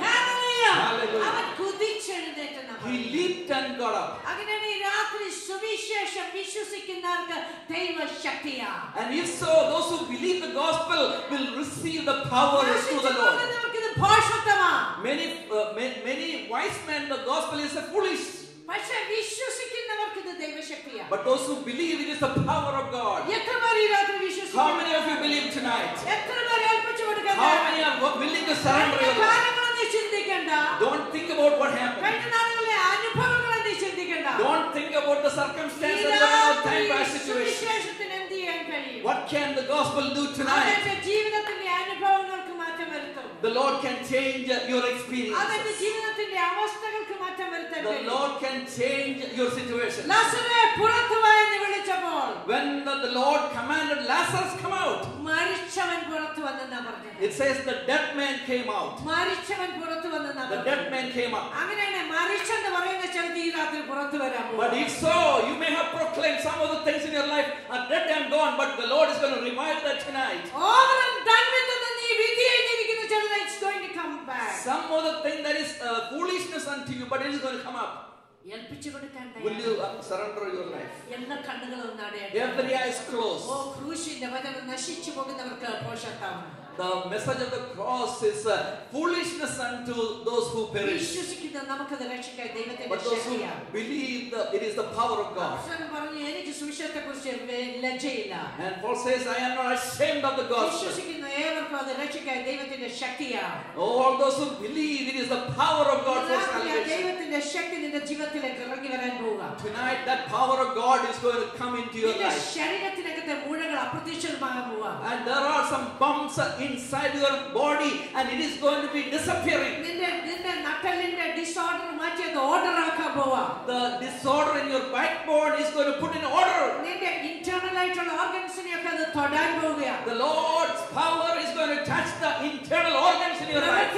അവൻ കുതിച്ചെഴുന്നേറ്റ് നമ്മൾ He leaped and got up. അങ്ങനെയാണ് ഈ രാത്രി സുവിശേഷം വിശ്വസിക്കുന്നവർക്ക് ദൈവശക്തിയാ And if so, those who believe the gospel will receive the power through the Lord. നമുക്കിത് ഭോഷത്വമാ Many, uh, many, many wise men, the gospel is a foolish. പക്ഷെ വിശ്വസിക്കുന്നവർക്ക് ഇത് ദൈവശക്തിയാ But those who believe it is the power of God. എത്ര പേർ ഈ രാത്രി How many of you വിശ്വസിക്കുന്നു believe tonight? എത്ര പേർ ഏൽപ്പിച്ചു കൊടുക്കാൻ How many are willing to surrender your life? കാര്യങ്ങളൊന്നും ചിന്തിക്കണ്ട Don't think about what happened. കഴിഞ്ഞ നാളുകളിലെ അനുഭവങ്ങളെ നീ ചിന്തിക്കണ്ട Don't think about the ഈ circumstances of our രാത്രി time past situation. സുവിശേഷത്തിന് എന്ത് ചെയ്യാൻ കഴിയും What can the gospel do tonight? അതെന്റെ ജീവിതത്തിന്റെ അനുഭവങ്ങൾക്ക് മാറ്റം വരുത്തും The Lord can change your അതെന്റെ experience. ജീവിതത്തിന്റെ അവസ്ഥകൾക്ക് മാറ്റം വരുത്താൻ The കഴിയും Lord can change your situation. ലാസറേ പുറത്തു വാ എന്ന് വിളിച്ചപ്പോൾ When the, the Lord commanded Lazarus come out, മരിച്ചവൻ പുറത്തു വന്നെന്നാ പറഞ്ഞത് it says the dead man came out. മരിച്ചവൻ പുറത്തു വന്നെന്നാ The പറഞ്ഞത് dead man came out. അങ്ങനെയാണ് മരിച്ചെന്ന് പറയുന്ന ചിലത് ഈ രാത്രി പുറത്തു വരാൻ But പോകും if so, you may have proclaimed some of the things in your life are dead and gone, but the Lord is going to revive that tonight. ഓവറും ദണ്ഡത്തെന്ന് നീ വിധി എഴുതിയിരിക്കുന്ന ചിലത് going to come back. Some other thing that is uh, foolishness unto you, but it is going to come up. Will you uh, surrender your life? Every eye is closed the message of the cross is uh, foolishness unto those who perish. But those who believe it is the power of God. And Paul says, I am not ashamed of the gospel. All those who believe it is the power of God for salvation. Tonight that power of God is going to come into your life. And there are some bumps in inside your body and it is going to be disappearing. The disorder in your backbone is going to put in order. The Lord's power is going to touch the internal organs in your life.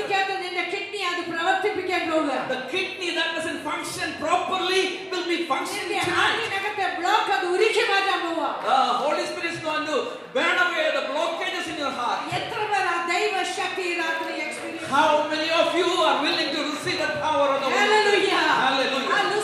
The kidney that doesn't function properly will be functioning tonight. The Holy Spirit is going to burn away the blockages in your heart. How many of you are willing to receive the power of the Holy Spirit? Hallelujah. Hallelujah.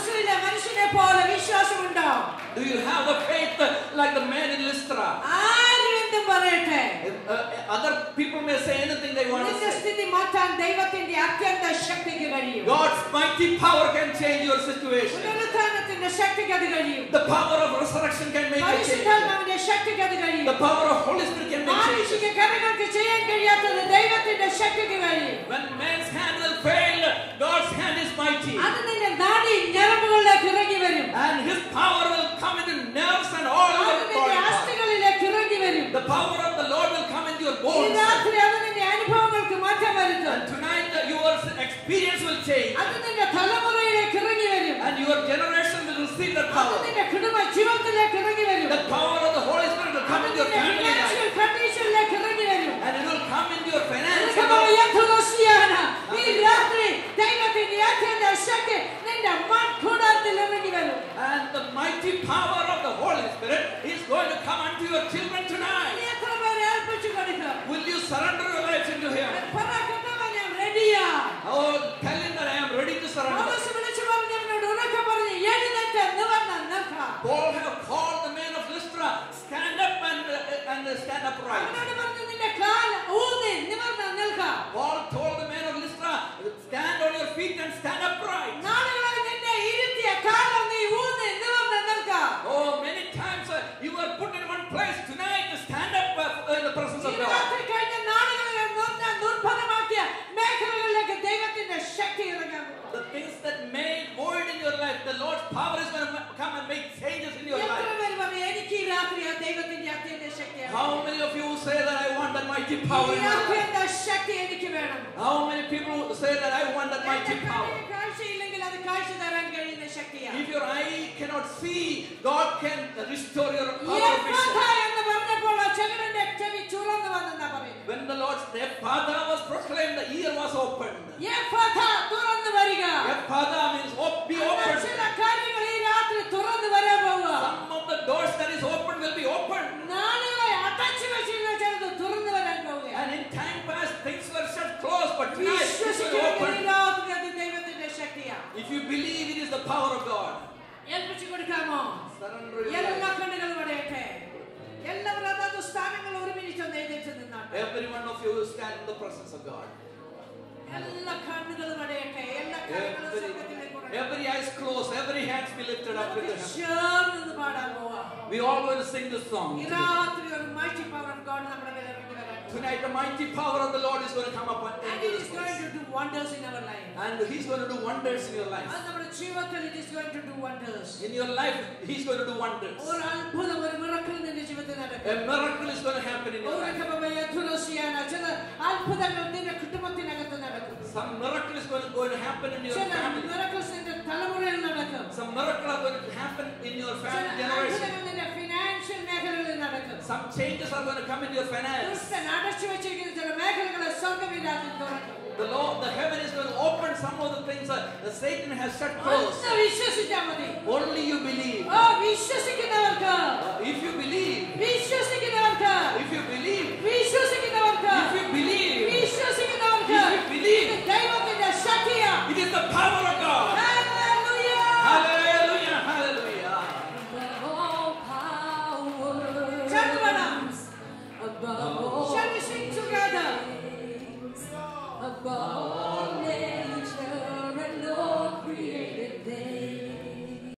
ലുസ്രിലെ മനുഷ്യനെ പോലെ വിശ്വാസമുണ്ടോ Do you have the faith uh, like the man in Lystra? ആരും എന്തും പറയട്ടെ Uh, uh, other people may say anything they want to നിന്റെ say. സ്ഥിതി മാറ്റാൻ ദൈവത്തിന്റെ അത്യന്ത ശക്തിക്ക് കഴിയും God's mighty power can change your situation. പുനരുത്ഥാനത്തിന്റെ ശക്തിക്ക് അത് കഴിയും The power of resurrection can make a change. പരിശുദ്ധാത്മാവിന്റെ ശക്തിക്ക് അത് കഴിയും The power of Holy Spirit can make changes. മാനുഷിക കരങ്ങൾക്ക് ചെയ്യാൻ കഴിയാത്തത് ദൈവത്തിന്റെ ശക്തിക്ക് കഴിയും When man's hand will fail, God's hand is mighty. അത് നിന്റെ നാടി ഞരമ്പുകളിലേക്ക് ഇറങ്ങി വരും And His power will come come in the nerves and all over the body. The power of the Lord will come into your bones. And tonight your experience will change. And your generation will receive that power. The power of the Holy Spirit will come into your family. And it will come into your finances. And the mighty power of the Holy Spirit is going to come unto your children tonight. Will you surrender your life into Him? Oh, tell Him that I am ready to surrender. Paul have called the men of Lystra, stand up and, uh, and stand upright. Paul told the men of Lystra, stand on your feet and stand upright. power in. How many people say that I want that mighty power? If your eye cannot see, God can restore your other vision. When the Lord's father was proclaimed, the ear was opened. ഏൽപ്പിച്ചു കൊടുക്കാമോ surrender your എല്ലാ life. കണ്ണുകളും അടയട്ടെ എല്ലാവരും അതാത് സ്ഥാനങ്ങൾ ഒരു minute ഒന്ന് എഴുന്നേറ്റ് നിന്നാട്ടെ Every one of you will stand in the presence of God. എല്ലാ കണ്ണുകളും അടയട്ടെ എല്ലാ കണ്ണുകളും Every, സ്വർഗ്ഗത്തിലേക്ക് ഉയരട്ടെ. every eyes closed, every hands be lifted up with നമുക്ക് the hand. ചേർന്ന് പാടാൻ പോവാം We all going to sing this song. ഈ Tonight the mighty power of the Lord is going to come upon and He is going to do wonders in our life. And He's going to do wonders in your life. He is going to do wonders. In your life, He's going to do wonders. A miracle is going to happen in your life. Some miracle is going to happen in your family. Some miracle are going to happen in your family generation. Some changes are going to come in your finance. The Lord, the heaven is going to open some of the things that Satan has shut closed. Only you believe. Uh, if you believe. If you believe. If you believe. If you believe. It is the power of God. Oh.